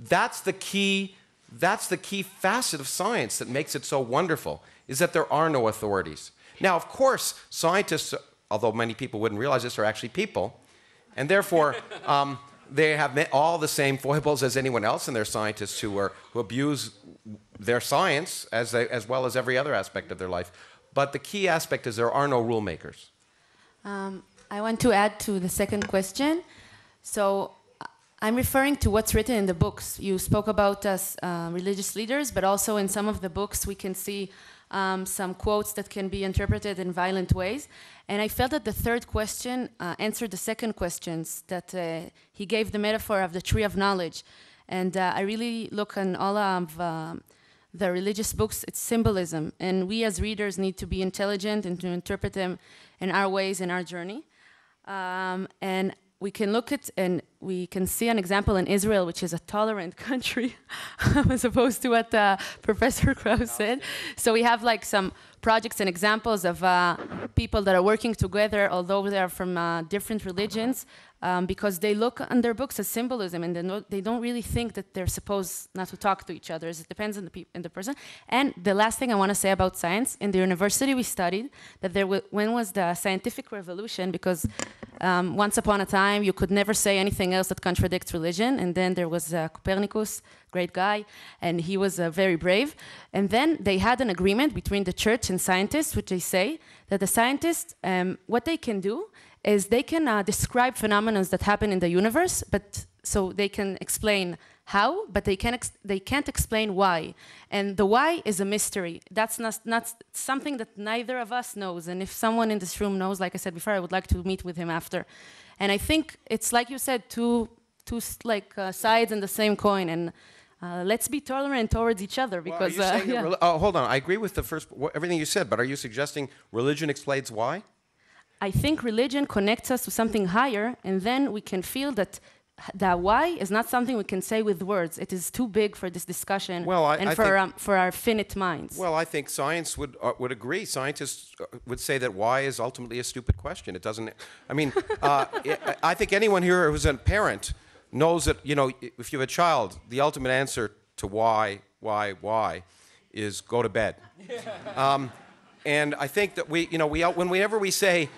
[SPEAKER 3] That's the key that's the key facet of science that makes it so wonderful, is that there are no authorities. Now, of course, scientists, although many people wouldn't realize this, are actually people. And therefore, um, they have all the same foibles as anyone else, and they're scientists who, are, who abuse their science as, they, as well as every other aspect of their life. But the key aspect is there are no rule makers.
[SPEAKER 4] Um, I want to add to the second question. So I'm referring to what's written in the books. You spoke about us uh, religious leaders, but also in some of the books we can see um, some quotes that can be interpreted in violent ways. And I felt that the third question uh, answered the second questions, that uh, he gave the metaphor of the tree of knowledge. And uh, I really look on all of um, the religious books, it's symbolism. And we as readers need to be intelligent and to interpret them in our ways in our journey. Um, and we can look at and we can see an example in Israel, which is a tolerant country, as opposed to what uh, Professor Krauss said. So we have like some projects and examples of uh, people that are working together, although they are from uh, different religions, um, because they look on their books as symbolism and no, they don't really think that they're supposed not to talk to each other. It depends on the, pe- the person. And the last thing I want to say about science in the university, we studied that there when was the scientific revolution, because um, once upon a time you could never say anything else that contradicts religion. And then there was uh, Copernicus, great guy, and he was uh, very brave. And then they had an agreement between the church and scientists, which they say that the scientists, um, what they can do is they can uh, describe phenomena that happen in the universe, but so they can explain how, but they, can they can't explain why. And the why is a mystery. That's not, not something that neither of us knows. And if someone in this room knows, like I said before, I would like to meet with him after. And I think it's like you said, two, two like uh, sides in the same coin. And uh, let's be tolerant towards each other because.
[SPEAKER 3] Well,
[SPEAKER 4] uh, yeah.
[SPEAKER 3] oh, hold on. I agree with the first everything you said, but are you suggesting religion explains why?
[SPEAKER 4] I think religion connects us to something higher, and then we can feel that that why is not something we can say with words. It is too big for this discussion
[SPEAKER 3] well, I,
[SPEAKER 4] and
[SPEAKER 3] I
[SPEAKER 4] for,
[SPEAKER 3] think,
[SPEAKER 4] um, for our finite minds.
[SPEAKER 3] Well, I think science would, uh, would agree. Scientists uh, would say that why is ultimately a stupid question. It doesn't, I mean, uh, I think anyone here who's a parent knows that, you know, if you have a child, the ultimate answer to why, why, why is go to bed. Um, and I think that we, you know, we, when whenever we say,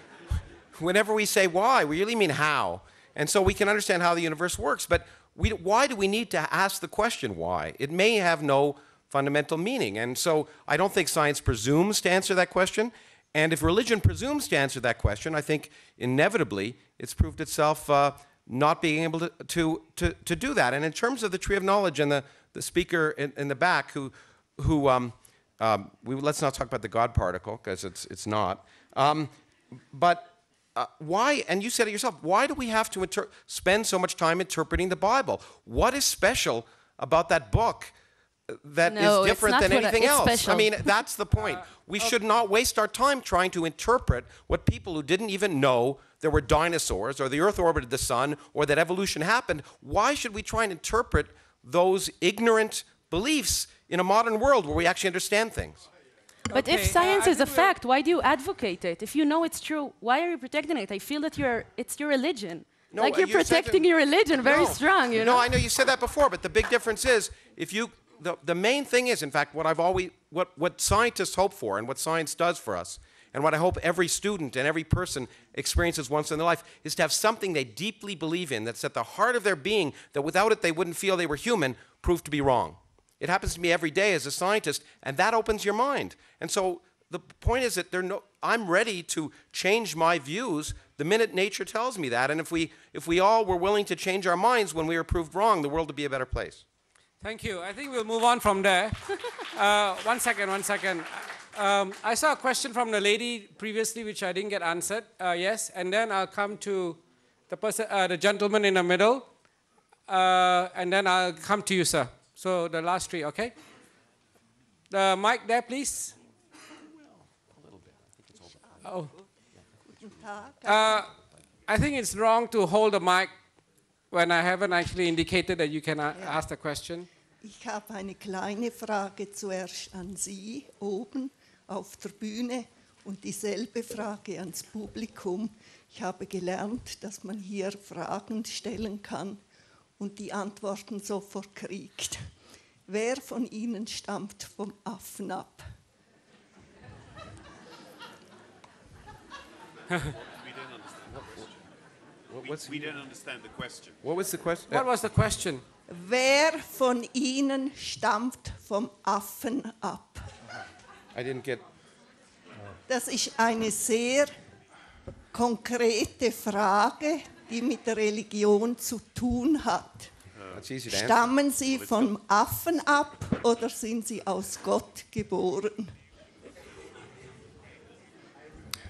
[SPEAKER 3] whenever we say why, we really mean how. And so we can understand how the universe works, but we, why do we need to ask the question why? It may have no fundamental meaning. And so I don't think science presumes to answer that question. And if religion presumes to answer that question, I think inevitably it's proved itself uh, not being able to, to, to, to, do that. And in terms of the tree of knowledge and the, the speaker in, in the back who, who um, um, we, let's not talk about the God particle because it's, it's not. Um, but uh, why, and you said it yourself, why do we have to inter- spend so much time interpreting the Bible? What is special about that book that
[SPEAKER 4] no,
[SPEAKER 3] is different than anything else?
[SPEAKER 4] Special.
[SPEAKER 3] I mean, that's the point. we okay. should not waste our time trying to interpret what people who didn't even know there were dinosaurs or the earth orbited the sun or that evolution happened. Why should we try and interpret those ignorant beliefs in a modern world where we actually understand things?
[SPEAKER 4] But if
[SPEAKER 1] Okay, uh,
[SPEAKER 4] science
[SPEAKER 1] I
[SPEAKER 4] is a fact, why do you advocate it? If you know it's true, why are you protecting it? I feel that you're it's your religion.
[SPEAKER 3] No,
[SPEAKER 4] like
[SPEAKER 3] uh,
[SPEAKER 4] you're
[SPEAKER 3] you said
[SPEAKER 4] protecting your religion very
[SPEAKER 3] No.
[SPEAKER 4] strong, you
[SPEAKER 3] no. I know you said that before, but the big difference is if you the, the main thing is, in fact, what I've always what, what scientists hope for and what science does for us, and what I hope every student and every person experiences once in their life is to have something they deeply believe in that's at the heart of their being that without it they wouldn't feel they were human, proved to be wrong. It happens to me every day as a scientist, and that opens your mind. And so the point is that no, I'm ready to change my views the minute nature tells me that. And if we, if we all were willing to change our minds when we were proved wrong, the world would be a better place.
[SPEAKER 1] Thank you. I think we'll move on from there. uh, one second, one second. Um, I saw a question from the lady previously, which I didn't get answered. Uh, yes, and then I'll come to the person, uh, the gentleman in the middle, uh, and then I'll come to you, sir. So the last three, okay? The mic there, please. Oh. Uh, I think it's wrong to hold the mic when I haven't actually indicated that you can ask the question.
[SPEAKER 11] Ich habe eine kleine Frage zuerst an Sie oben auf der Bühne und dieselbe Frage ans Publikum. Ich habe gelernt, dass man hier Fragen stellen kann und die Antworten sofort kriegt. Wer von Ihnen stammt vom Affen ab?
[SPEAKER 3] What's,
[SPEAKER 2] We don't understand the question.
[SPEAKER 3] what was the question?
[SPEAKER 1] What was the question?
[SPEAKER 11] Wer von Ihnen stammt vom Affen ab?
[SPEAKER 3] I didn't get.
[SPEAKER 11] Das ist eine sehr konkrete Frage, die mit der Religion zu tun hat.
[SPEAKER 3] That's easy to answer.
[SPEAKER 11] Stammen Sie vom Affen ab oder sind Sie aus Gott geboren?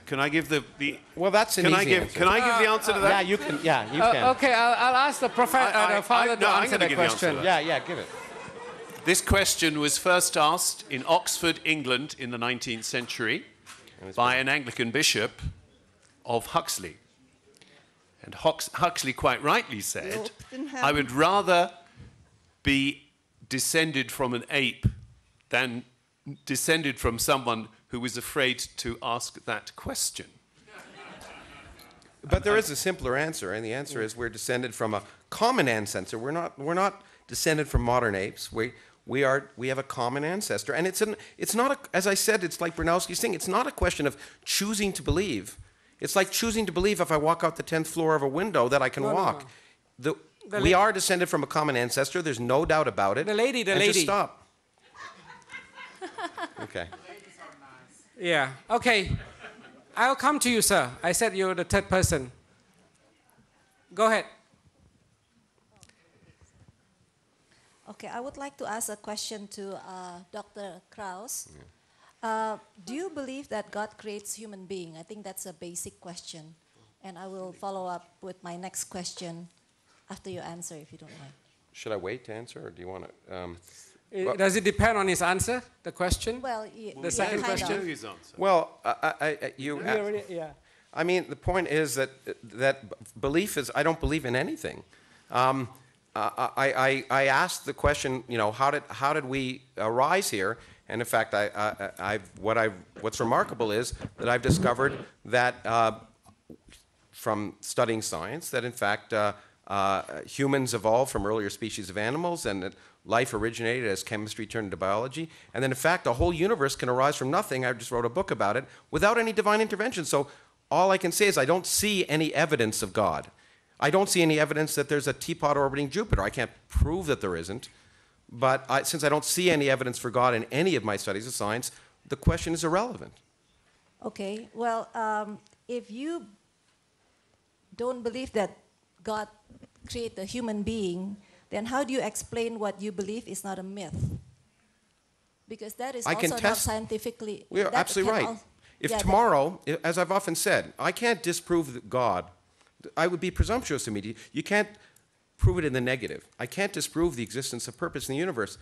[SPEAKER 2] Can I give the, the
[SPEAKER 3] Well, that's an
[SPEAKER 2] can
[SPEAKER 3] easy
[SPEAKER 2] I give
[SPEAKER 3] answer.
[SPEAKER 2] can I give the answer to
[SPEAKER 3] yeah,
[SPEAKER 2] that?
[SPEAKER 3] you can. Yeah, you
[SPEAKER 1] Uh,
[SPEAKER 3] can.
[SPEAKER 1] okay, I'll, I'll ask the, prophet,
[SPEAKER 2] I-
[SPEAKER 1] uh, the father
[SPEAKER 2] I-
[SPEAKER 1] to
[SPEAKER 2] no, I'm
[SPEAKER 1] answer
[SPEAKER 2] gonna
[SPEAKER 1] the
[SPEAKER 2] give the answer
[SPEAKER 1] question.
[SPEAKER 2] to
[SPEAKER 3] Yeah, yeah, give it.
[SPEAKER 2] This question was first asked in Oxford, England, in the 19th century, by an Anglican bishop of Huxley. And Hux- Huxley quite rightly said, I would rather be descended from an ape than descended from someone who was afraid to ask that question.
[SPEAKER 3] But there is a simpler answer, and the answer is we're descended from a common ancestor. We're not, we're not descended from modern apes. We, we, are, we have a common ancestor. And it's, an, it's not, a, as I said, it's like Bronowski's thing. It's not a question of choosing to believe. It's like choosing to believe if I walk out the 10th floor of a window that I can
[SPEAKER 1] No, no,
[SPEAKER 3] walk.
[SPEAKER 1] no.
[SPEAKER 3] The,
[SPEAKER 1] The
[SPEAKER 3] we
[SPEAKER 1] la-
[SPEAKER 3] are descended from a common ancestor. There's no doubt about it.
[SPEAKER 1] The lady, the
[SPEAKER 3] and
[SPEAKER 1] lady.
[SPEAKER 3] Just stop. okay.
[SPEAKER 1] Yeah, okay. I'll come to you, sir. I said you're the third person. Go ahead.
[SPEAKER 12] Okay, I would like to ask a question to uh, Dr. Krauss. Uh, do you believe that God creates human being? I think that's a basic question. And I will follow up with my next question after you answer, if you don't mind.
[SPEAKER 3] Should I wait to answer, or do you want to? Um,
[SPEAKER 1] Uh,
[SPEAKER 3] Well-
[SPEAKER 1] Does it depend on his answer, the question?
[SPEAKER 12] Well, y-
[SPEAKER 1] The
[SPEAKER 12] yeah,
[SPEAKER 1] second question?
[SPEAKER 12] of.
[SPEAKER 2] His answer.
[SPEAKER 3] well, I, I, I, you.
[SPEAKER 1] We already- yeah.
[SPEAKER 3] I mean, the point is that that belief is. I don't believe in anything. Um, I, I, I asked the question. You know, how did how did we arise here? And in fact, I, I, I've what I what's remarkable is that I've discovered that uh, from studying science that in fact uh, uh, humans evolved from earlier species of animals and that life originated as chemistry turned into biology. And then in fact the whole universe can arise from nothing. I just wrote a book about it without any divine intervention. So all i can say is i don't see any evidence of god. I don't see any evidence that there's a teapot orbiting jupiter. I can't prove that there isn't but I, since i don't see any evidence for god in any of my studies of science the question is irrelevant
[SPEAKER 12] Okay, well, um, if you don't believe that God created a human being, then how do you explain what you believe is not a myth? Because that is
[SPEAKER 3] I
[SPEAKER 12] also not scientifically.
[SPEAKER 3] We are absolutely right.
[SPEAKER 12] al-
[SPEAKER 3] If
[SPEAKER 12] yeah,
[SPEAKER 3] tomorrow, as I've often said, I can't disprove God, I would be presumptuous me. You can't prove it in the negative. I can't disprove the existence of purpose in the universe.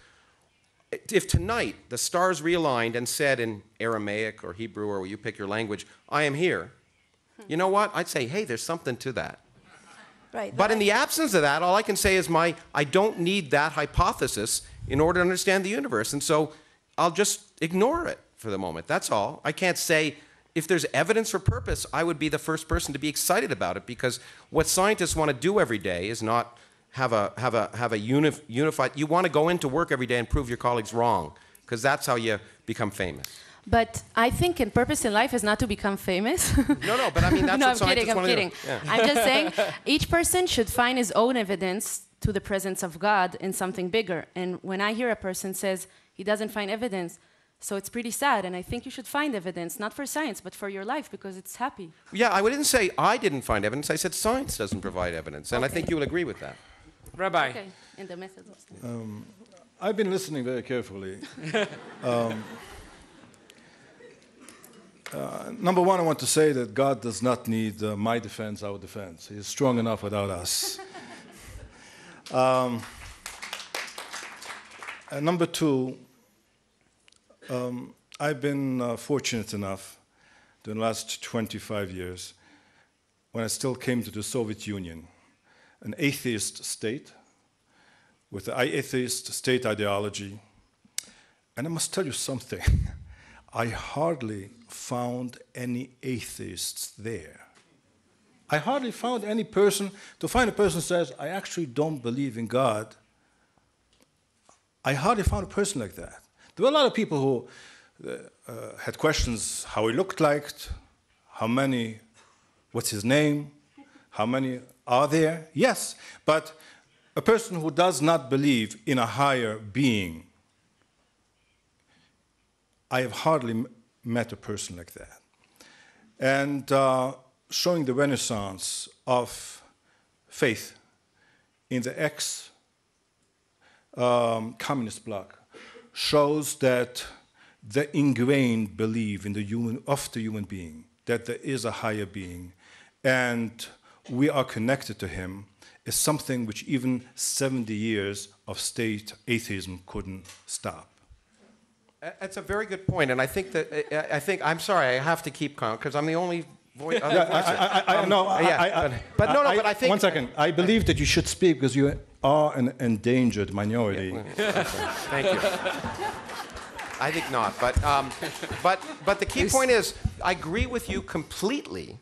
[SPEAKER 3] If tonight the stars realigned and said in Aramaic or Hebrew or you pick your language, I am here, you know what? I'd say, hey, there's something to that.
[SPEAKER 12] right,
[SPEAKER 3] But in the absence of that, all I can say is my I don't need that hypothesis in order to understand the universe. And so I'll just ignore it for the moment. That's all. I can't say if there's evidence for purpose, I would be the first person to be excited about it because what scientists want to do every day is not have a have a have a uni- unified. You want to go into work every day and prove your colleagues wrong because that's how you become famous.
[SPEAKER 4] But I think in purpose in life is not to become famous.
[SPEAKER 3] No, no, but I mean that's
[SPEAKER 4] no,
[SPEAKER 3] what
[SPEAKER 4] I'm kidding. I'm kidding.
[SPEAKER 3] Yeah.
[SPEAKER 4] I'm just saying each person should find his own evidence to the presence of God in something bigger. And when I hear a person says he doesn't find evidence, so it's pretty sad. And I think you should find evidence, not for science, but for your life, because it's happy.
[SPEAKER 3] Yeah, I didn't say I didn't find evidence. I said science doesn't provide evidence, and I think you will agree with that.
[SPEAKER 1] Rabbi.
[SPEAKER 4] Okay. In the methods.
[SPEAKER 6] Um, I've been listening very carefully. um, uh, number one, I want to say that God does not need uh, my defense, our defense. He is strong enough without us. um, and number two, um, I've been uh, fortunate enough during the last 25 years, when I still came to the Soviet Union, an atheist state with the atheist state ideology. And I must tell you something. I hardly found any atheists there. I hardly found any person, to find a person who says, I actually don't believe in God. I hardly found a person like that. There were a lot of people who uh, uh, had questions how he looked like, how many, what's his name, how many are there? Yes, but a person who does not believe in a higher being, I have hardly met a person like that. And uh, showing the renaissance of faith in the ex um, communist bloc shows that the ingrained belief in the human, of the human being, that there is a higher being, and we are connected to him, is something which even 70 years of state atheism couldn't stop.
[SPEAKER 3] That's a very good point, and I think that I I think I'm sorry, I have to keep calm because I'm the only voice.
[SPEAKER 6] Yeah, I, I, I, no, I,
[SPEAKER 3] yeah,
[SPEAKER 6] I, I,
[SPEAKER 3] but, but no, no, but I think
[SPEAKER 6] One second. I believe that you should speak because you are an endangered minority.
[SPEAKER 3] Thank you. I think not, but um, but but the key point is, I agree with you completely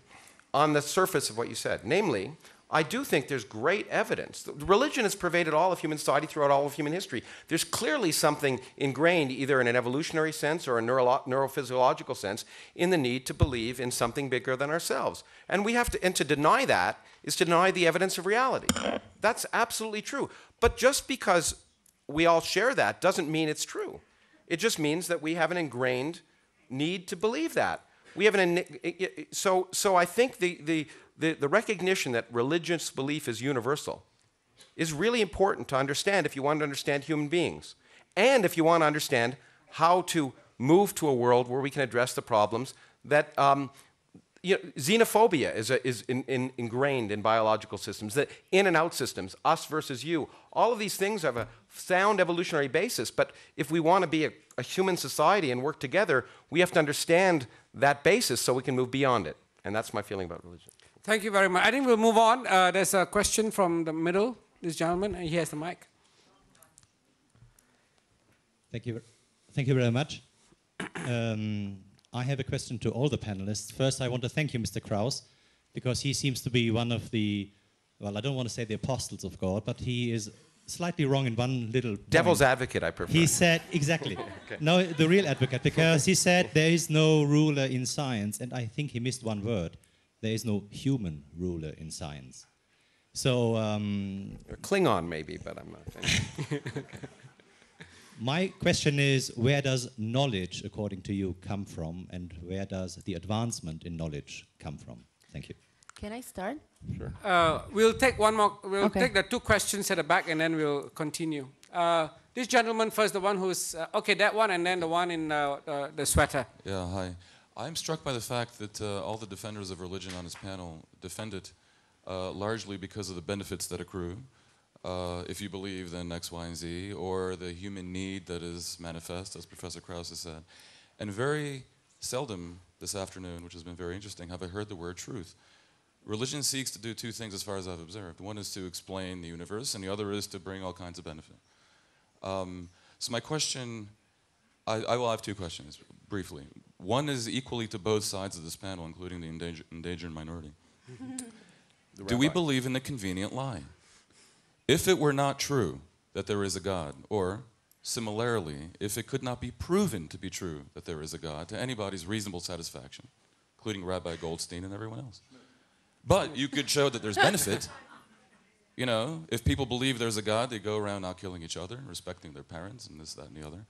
[SPEAKER 3] on the surface of what you said. Namely, I do think there's great evidence. Religion has pervaded all of human society throughout all of human history. There's clearly something ingrained, either in an evolutionary sense or a neuro- neurophysiological sense, in the need to believe in something bigger than ourselves. And we have to, and to deny that is to deny the evidence of reality. That's absolutely true. But just because we all share that doesn't mean it's true. It just means that we have an ingrained need to believe that. We have an so so I think the, the the the recognition that religious belief is universal is really important to understand if you want to understand human beings and if you want to understand how to move to a world where we can address the problems that um, you know, xenophobia is, a, is in, in, ingrained in biological systems, that in and out systems, us versus you. All of these things have a sound evolutionary basis, but if we want to be a, a human society and work together, we have to understand that basis so we can move beyond it. And that's my feeling about religion.
[SPEAKER 1] Thank you very much. I think we'll move on. Uh, there's a question from the middle, this gentleman, and he has the mic.
[SPEAKER 13] Thank you. Thank you very much. Um, I have a question to all the panelists. First, I want to thank you, Mr. Krauss, because he seems to be one of the, well, I don't want to say the apostles of God, but he is slightly wrong in one little point.
[SPEAKER 3] Devil's advocate, I prefer.
[SPEAKER 13] He said, exactly.
[SPEAKER 3] Okay.
[SPEAKER 13] No, the real advocate, because he said there is no ruler in science, and I think he missed one word. There is no human ruler in science. So. Um,
[SPEAKER 3] Klingon, maybe, but I'm not.
[SPEAKER 13] My question is where does knowledge, according to you, come from, and where does the advancement in knowledge come from? Thank you.
[SPEAKER 4] Can I start?
[SPEAKER 3] Sure.
[SPEAKER 1] Uh, we'll take one more. We'll
[SPEAKER 4] Okay.
[SPEAKER 1] take the two questions at the back, and then we'll continue. Uh, this gentleman first, the one who's uh, okay, that one, and then the one in uh, uh, the sweater.
[SPEAKER 14] Yeah, hi. I'm struck by the fact that uh, all the defenders of religion on this panel defend it uh, largely because of the benefits that accrue. Uh, if you believe, then X, Y, and Z, or the human need that is manifest, as Professor Krauss has said. And very seldom this afternoon, which has been very interesting, have I heard the word truth. Religion seeks to do two things as far as I've observed. One is to explain the universe, and the other is to bring all kinds of benefit. Um, so my question, I, I will have two questions. briefly. One is equally to both sides of this panel, including the endanger, endangered minority. Do we believe in the convenient lie? If it were not true that there is a God, or similarly, if it could not be proven to be true that there is a God to anybody's reasonable satisfaction, including Rabbi Goldstein and everyone else, but you could show that there's benefit. You know, if people believe there's a God, they go around not killing each other, and respecting their parents, and this, that, and the other.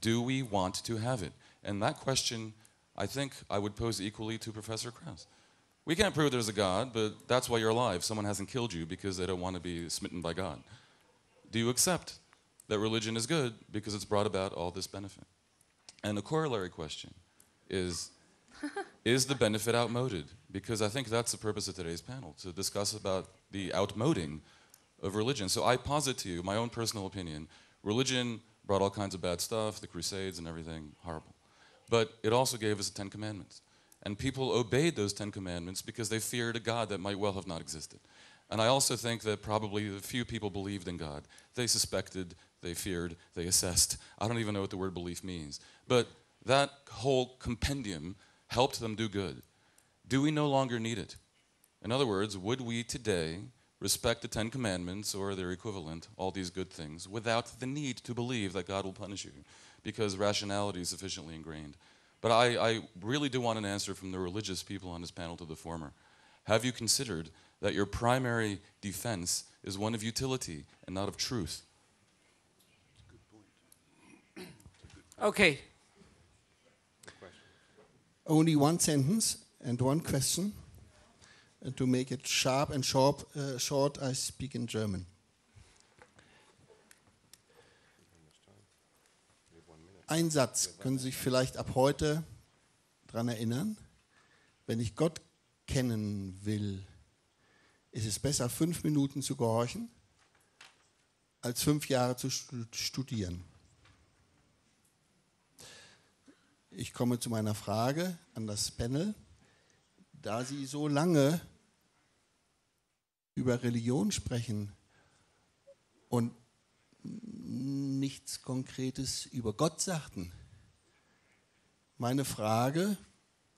[SPEAKER 14] Do we want to have it? And that question, I think, I would pose equally to Professor Krauss. We can't prove there's a God, but that's why you're alive. Someone hasn't killed you because they don't want to be smitten by God. Do you accept that religion is good because it's brought about all this benefit? And the corollary question is is the benefit outmoded? Because I think that's the purpose of today's panel to discuss about the outmoding of religion. So I posit to you my own personal opinion religion brought all kinds of bad stuff, the Crusades and everything, horrible. But it also gave us the Ten Commandments. And people obeyed those Ten Commandments because they feared a God that might well have not existed. And I also think that probably a few people believed in God. They suspected, they feared, they assessed. I don't even know what the word belief means. But that whole compendium helped them do good. Do we no longer need it? In other words, would we today respect the Ten Commandments or their equivalent, all these good things, without the need to believe that God will punish you because rationality is sufficiently ingrained? But I, I really do want an answer from the religious people on this panel to the former. Have you considered that your primary defense is one of utility and not of truth?
[SPEAKER 1] Okay.
[SPEAKER 15] Only one sentence and one question. And to make it sharp and short, uh, short, I speak in German. Ein Satz, können Sie sich vielleicht ab heute daran erinnern? Wenn ich Gott kennen will, ist es besser, fünf Minuten zu gehorchen, als fünf Jahre zu stu- studieren. Ich komme zu meiner Frage an das Panel. Da Sie so lange über Religion sprechen und nichts Konkretes über Gott sagten, meine Frage,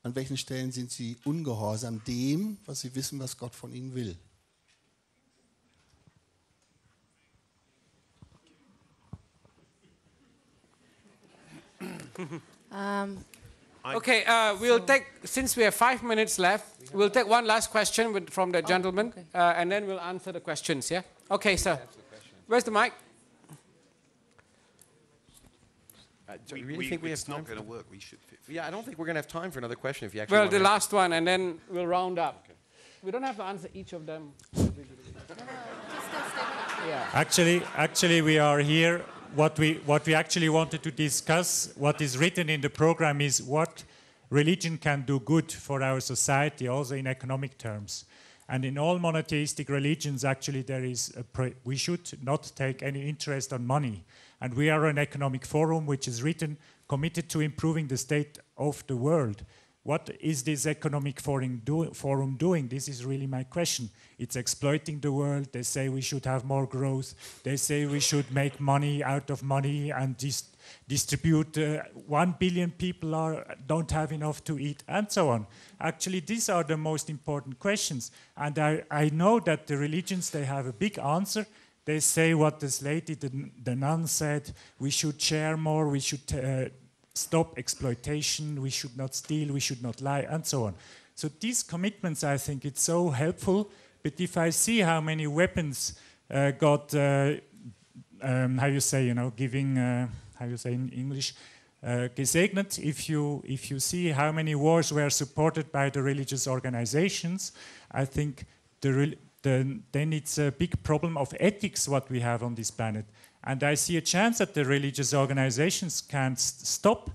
[SPEAKER 15] an welchen Stellen sind Sie ungehorsam dem, was Sie wissen, was Gott von Ihnen will?
[SPEAKER 4] Um,
[SPEAKER 1] Okay, uh, we'll take, since we have five minutes left, we'll take one last question with, from the gentleman, uh, and then we'll answer the questions, yeah? Okay, sir. Where's the mic?
[SPEAKER 3] Uh, do
[SPEAKER 2] We-
[SPEAKER 3] you really
[SPEAKER 2] we-
[SPEAKER 3] think we
[SPEAKER 2] it's not gonna work. We should fit-
[SPEAKER 3] Yeah, I don't think we're going to have time for another question if you actually
[SPEAKER 1] Well,
[SPEAKER 3] wanna
[SPEAKER 1] the
[SPEAKER 3] answer-
[SPEAKER 1] last one, and then we'll round up. We don't have to answer each of them. Yeah.
[SPEAKER 16] Actually, actually, we are here. What we what we actually wanted to discuss, what is written in the program, is what religion can do good for our society, also in economic terms. And in all monotheistic religions, actually, there is a pre- we should not take any interest on money. And we are an economic forum which is written committed to improving the state of the world. What is this economic forum, do- forum doing? This is really my question. It's exploiting the world. They say we should have more growth. They say we should make money out of money and dis- distribute. Uh, One billion people are, don't have enough to eat, and so on. Actually, these are the most important questions. And I, I know that the religions they have a big answer. They say what this lady, the, the nun, said: we should share more. We should. Uh, stop exploitation, we should not steal, we should not lie, and so on. So these commitments, I think, it's so helpful. But if I see how many weapons uh, got, uh, um, how you say, you know, giving, uh, how you say in English, uh, gesegnet, if you if you see how many wars were supported by the religious organizations, I think the, rel- the then it's a big problem of ethics what we have on this planet. And I see a chance that the religious organizations can s- stop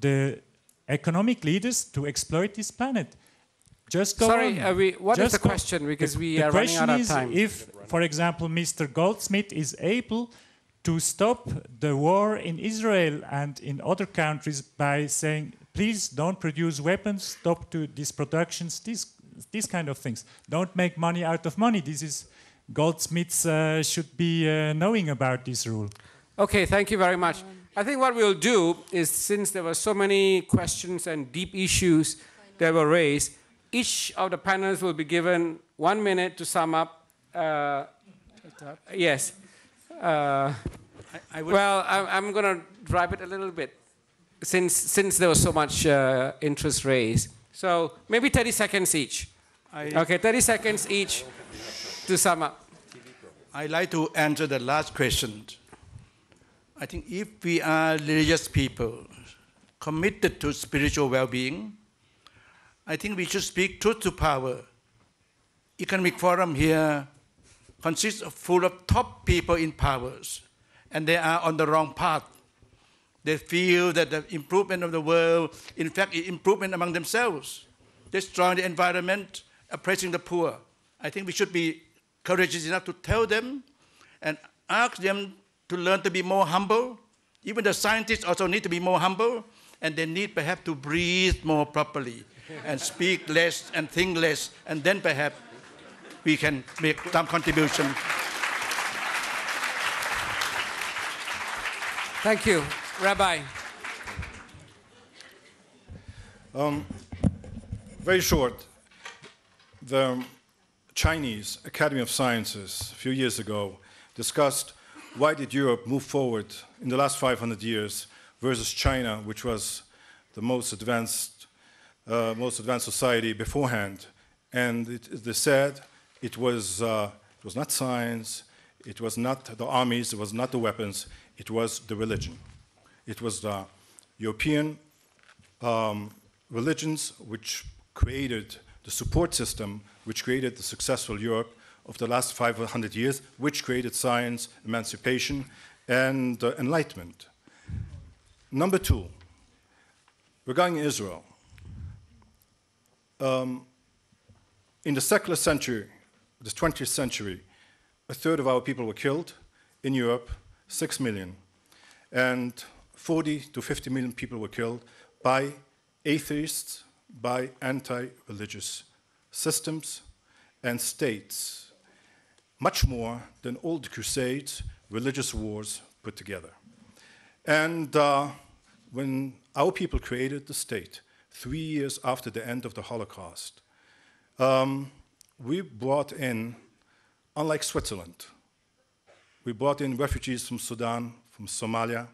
[SPEAKER 16] the economic leaders to exploit this planet. Just go
[SPEAKER 1] Sorry,
[SPEAKER 16] on.
[SPEAKER 1] uh, we- what is
[SPEAKER 16] Just
[SPEAKER 1] the question? Because we
[SPEAKER 16] the
[SPEAKER 1] are running out of
[SPEAKER 16] is
[SPEAKER 1] time.
[SPEAKER 16] If, for example, Mr. Goldsmith is able to stop the war in Israel and in other countries by saying, please don't produce weapons, stop to these productions, these, these kind of things. Don't make money out of money. This is Goldsmiths uh, should be uh, knowing about this rule.
[SPEAKER 1] Okay, thank you very much. I think what we'll do is since there were so many questions and deep issues that were raised, each of the panelists will be given one minute to sum up. Uh, yes. Uh,
[SPEAKER 7] I would-
[SPEAKER 1] well, I'm, I'm going to drive it a little bit since, since there was so much uh, interest raised. So maybe 30 seconds each.
[SPEAKER 7] I-
[SPEAKER 1] okay, 30 seconds each to sum up.
[SPEAKER 7] I'd like to answer the last question. I think if we are religious people committed to spiritual well-being, I think we should speak truth to power. Economic Forum here consists of full of top people in powers, and they are on the wrong path. They feel that the improvement of the world, in fact, is improvement among themselves, destroying the environment, oppressing the poor. I think we should be courageous enough to tell them and ask them to learn to be more humble. Even the scientists also need to be more humble, and they need perhaps to breathe more properly and speak less and think less, and then perhaps we can make some contribution.
[SPEAKER 1] Thank you. Rabbi.
[SPEAKER 6] Um, very short. The Chinese Academy of Sciences a few years ago discussed why did Europe move forward in the last 500 years versus China, which was the most advanced, uh, most advanced society beforehand. And it, they said it was, uh, it was not science, it was not the armies, it was not the weapons, it was the religion. It was the European um, religions which created the support system, which created the successful Europe of the last 500 years, which created science, emancipation, and uh, enlightenment. Number two, regarding Israel, um, in the secular century, the 20th century, a third of our people were killed in Europe, six million, and 40 to 50 million people were killed by atheists, by anti religious systems and states, much more than all the crusades, religious wars put together. And uh, when our people created the state, three years after the end of the Holocaust, um, we brought in, unlike Switzerland, we brought in refugees from Sudan, from Somalia,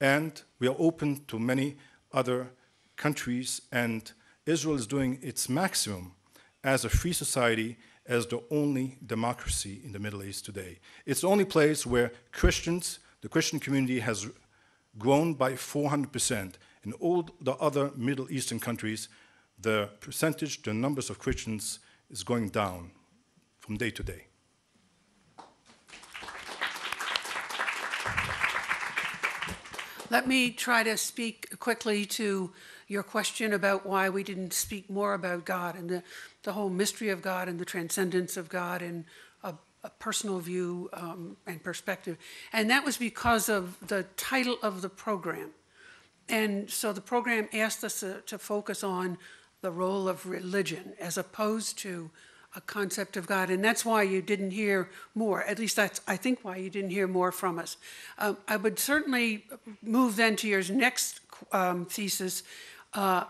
[SPEAKER 6] and we are open to many other countries, and Israel is doing its maximum as a free society, as the only democracy in the Middle East today. It's the only place where Christians, the Christian community, has grown by 400%. In all the other Middle Eastern countries, the percentage, the numbers of Christians is going down from day to day.
[SPEAKER 5] Let me try to speak quickly to your question about why we didn't speak more about God and the, the whole mystery of God and the transcendence of God and a, a personal view um, and perspective. And that was because of the title of the program. And so the program asked us to, to focus on the role of religion as opposed to a concept of God. And that's why you didn't hear more. At least that's, I think, why you didn't hear more from us. Um, I would certainly move then to your next um, thesis uh,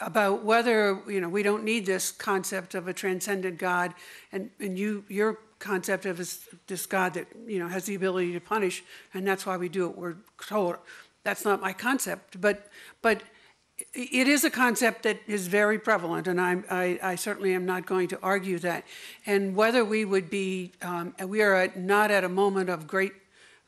[SPEAKER 5] about whether, you know, we don't need this concept of a transcendent God. And, and you, your concept of this, this God that, you know, has the ability to punish, and that's why we do it. We're told that's not my concept. But, but it is a concept that is very prevalent, and I, I, certainly am not going to argue that. And whether we would be, um, we are at, not at a moment of great,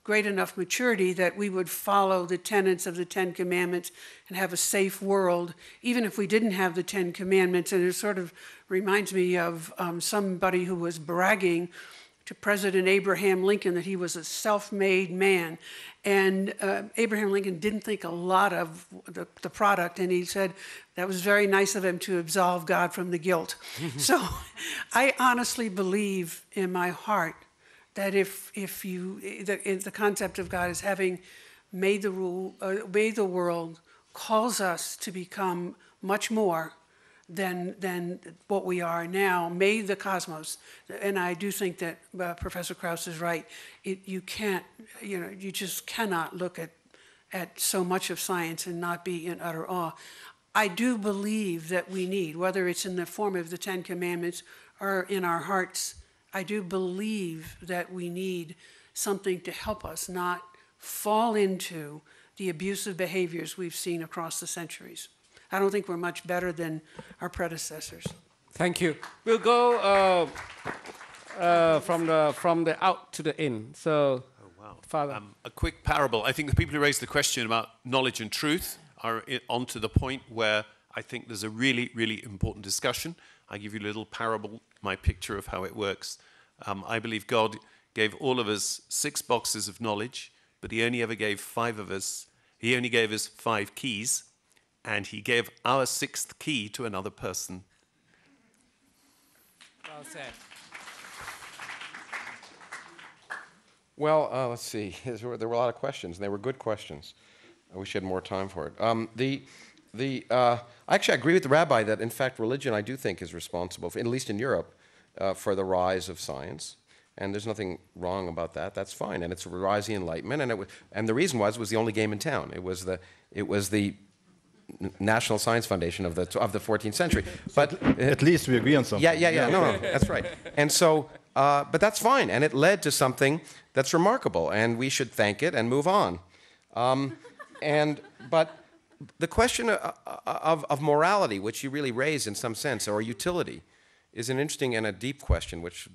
[SPEAKER 5] great enough maturity that we would follow the tenets of the Ten Commandments and have a safe world, even if we didn't have the Ten Commandments. And it sort of reminds me of um, somebody who was bragging to President Abraham Lincoln that he was a self made man. And uh, Abraham Lincoln didn't think a lot of the, the, product, and he said that was very nice of him to absolve God from the guilt. so I honestly believe in my heart that if, if you, the, the concept of God is having made the, rule, uh, made the world, calls us to become much more than, than what we are now, made the cosmos. And I do think that uh, Professor Krauss is right. It, you can't, you know, you just cannot look at at so much of science and not be in utter awe. I do believe that we need, whether it's in the form of the Ten Commandments or in our hearts, I do believe that we need something to help us not fall into the abusive behaviors we've seen across the centuries. I don't think we're much better than our predecessors.
[SPEAKER 1] Thank you. We'll go uh, uh, from, the, from the out to the in. So, Father.
[SPEAKER 2] Um, a quick parable. I think the people who raised the question about knowledge and truth are i- onto the point where I think there's a really, really important discussion. I give you a little parable, my picture of how it works. Um, I believe God gave all of us six boxes of knowledge, but He only ever gave five of us. He only gave us five keys, and He gave our sixth key to another person.
[SPEAKER 1] well said.
[SPEAKER 3] Well, uh, let's see. There were, a lot of questions, and they were good questions. I wish I had more time for it. Um, the, the, uh, actually, I agree with the rabbi that, in fact, religion, I do think, is responsible, for, at least in Europe, uh, for the rise of science. And there's nothing wrong about that. That's fine. And it's a rise of the Enlightenment. And, it was, and the reason was it was the only game in town. It was the, it was the N- National Science Foundation of the, of the 14th century. But
[SPEAKER 6] At least we agree on something.
[SPEAKER 3] yeah, yeah, yeah. No, no, that's right. And so, uh, but that's fine, and it led to something that's remarkable, and we should thank it and move on. Um, and but the question of, of, of morality, which you really raise in some sense, or utility, is an interesting and a deep question, which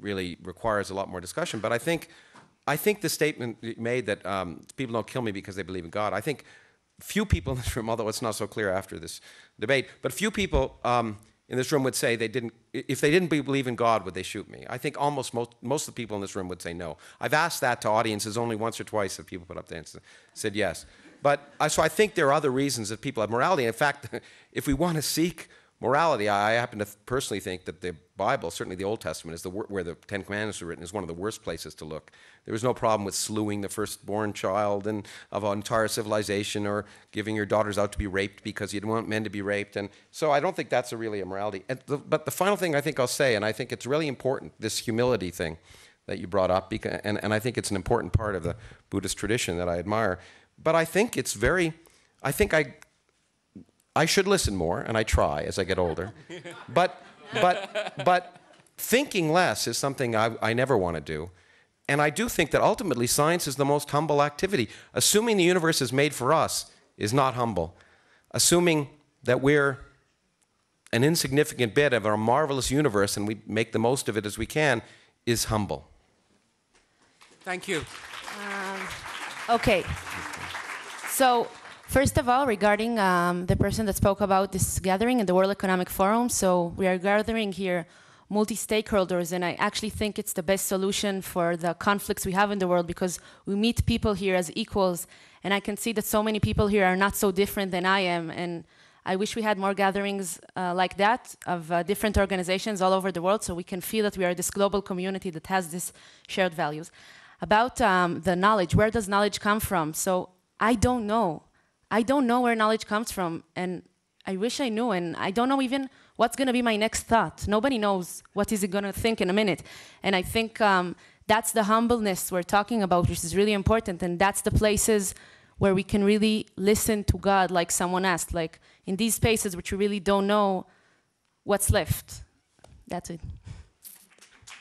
[SPEAKER 3] really requires a lot more discussion. But I think, I think the statement made that um, people don't kill me because they believe in God. I think few people in this room, although it's not so clear after this debate, but few people um, in this room would say they didn't. If they didn't believe in God, would they shoot me? I think almost most, most of the people in this room would say no. I've asked that to audiences only once or twice. That people put up their hands and said yes. But I, so I think there are other reasons that people have morality. In fact, if we want to seek morality, I happen to personally think that the Bible, certainly the Old Testament, is the where the Ten Commandments were written, is one of the worst places to look. There was no problem with slewing the firstborn child and of an entire civilization, or giving your daughters out to be raped because you didn't want men to be raped. And so I don't think that's a really a morality. The, but the final thing I think I'll say, and I think it's really important, this humility thing that you brought up, because, and, and I think it's an important part of the Buddhist tradition that I admire. But I think it's very, I think I, I should listen more, and I try as I get older. but, but, but thinking less is something I, I never want to do. And I do think that ultimately science is the most humble activity. Assuming the universe is made for us is not humble. Assuming that we're an insignificant bit of our marvelous universe and we make the most of it as we can is humble.
[SPEAKER 1] Thank you.
[SPEAKER 4] Um, okay. So, first of all, regarding um, the person that spoke about this gathering in the World Economic Forum, so we are gathering here multi stakeholders, and I actually think it's the best solution for the conflicts we have in the world because we meet people here as equals, and I can see that so many people here are not so different than I am, and I wish we had more gatherings uh, like that of uh, different organizations all over the world so we can feel that we are this global community that has these shared values. About um, the knowledge, where does knowledge come from? So I don't know. I don't know where knowledge comes from, and I wish I knew, and I don't know even what's going to be my next thought. Nobody knows what is it going to think in a minute, and I think um, that's the humbleness we're talking about, which is really important, and that's the places where we can really listen to God, like someone asked, like in these spaces which we really don't know what's left. That's it.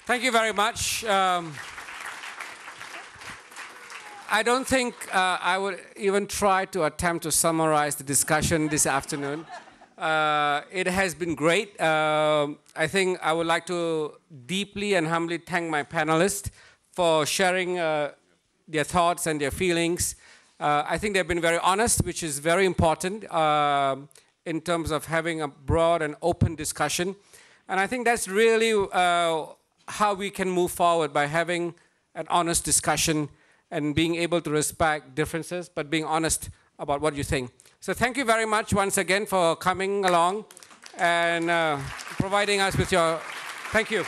[SPEAKER 1] Thank you very much. Um, I don't think uh, I would even try to attempt to summarize the discussion this afternoon. Uh, it has been great. Um, I think I would like to deeply and humbly thank my panelists for sharing uh, their thoughts and their feelings. Uh, I think they've been very honest, which is very important uh, in terms of having a broad and open discussion. And I think that's really uh, how we can move forward by having an honest discussion and being able to respect differences, but being honest about what you think. So thank you very much once again for coming along and uh, providing us with your. Thank you.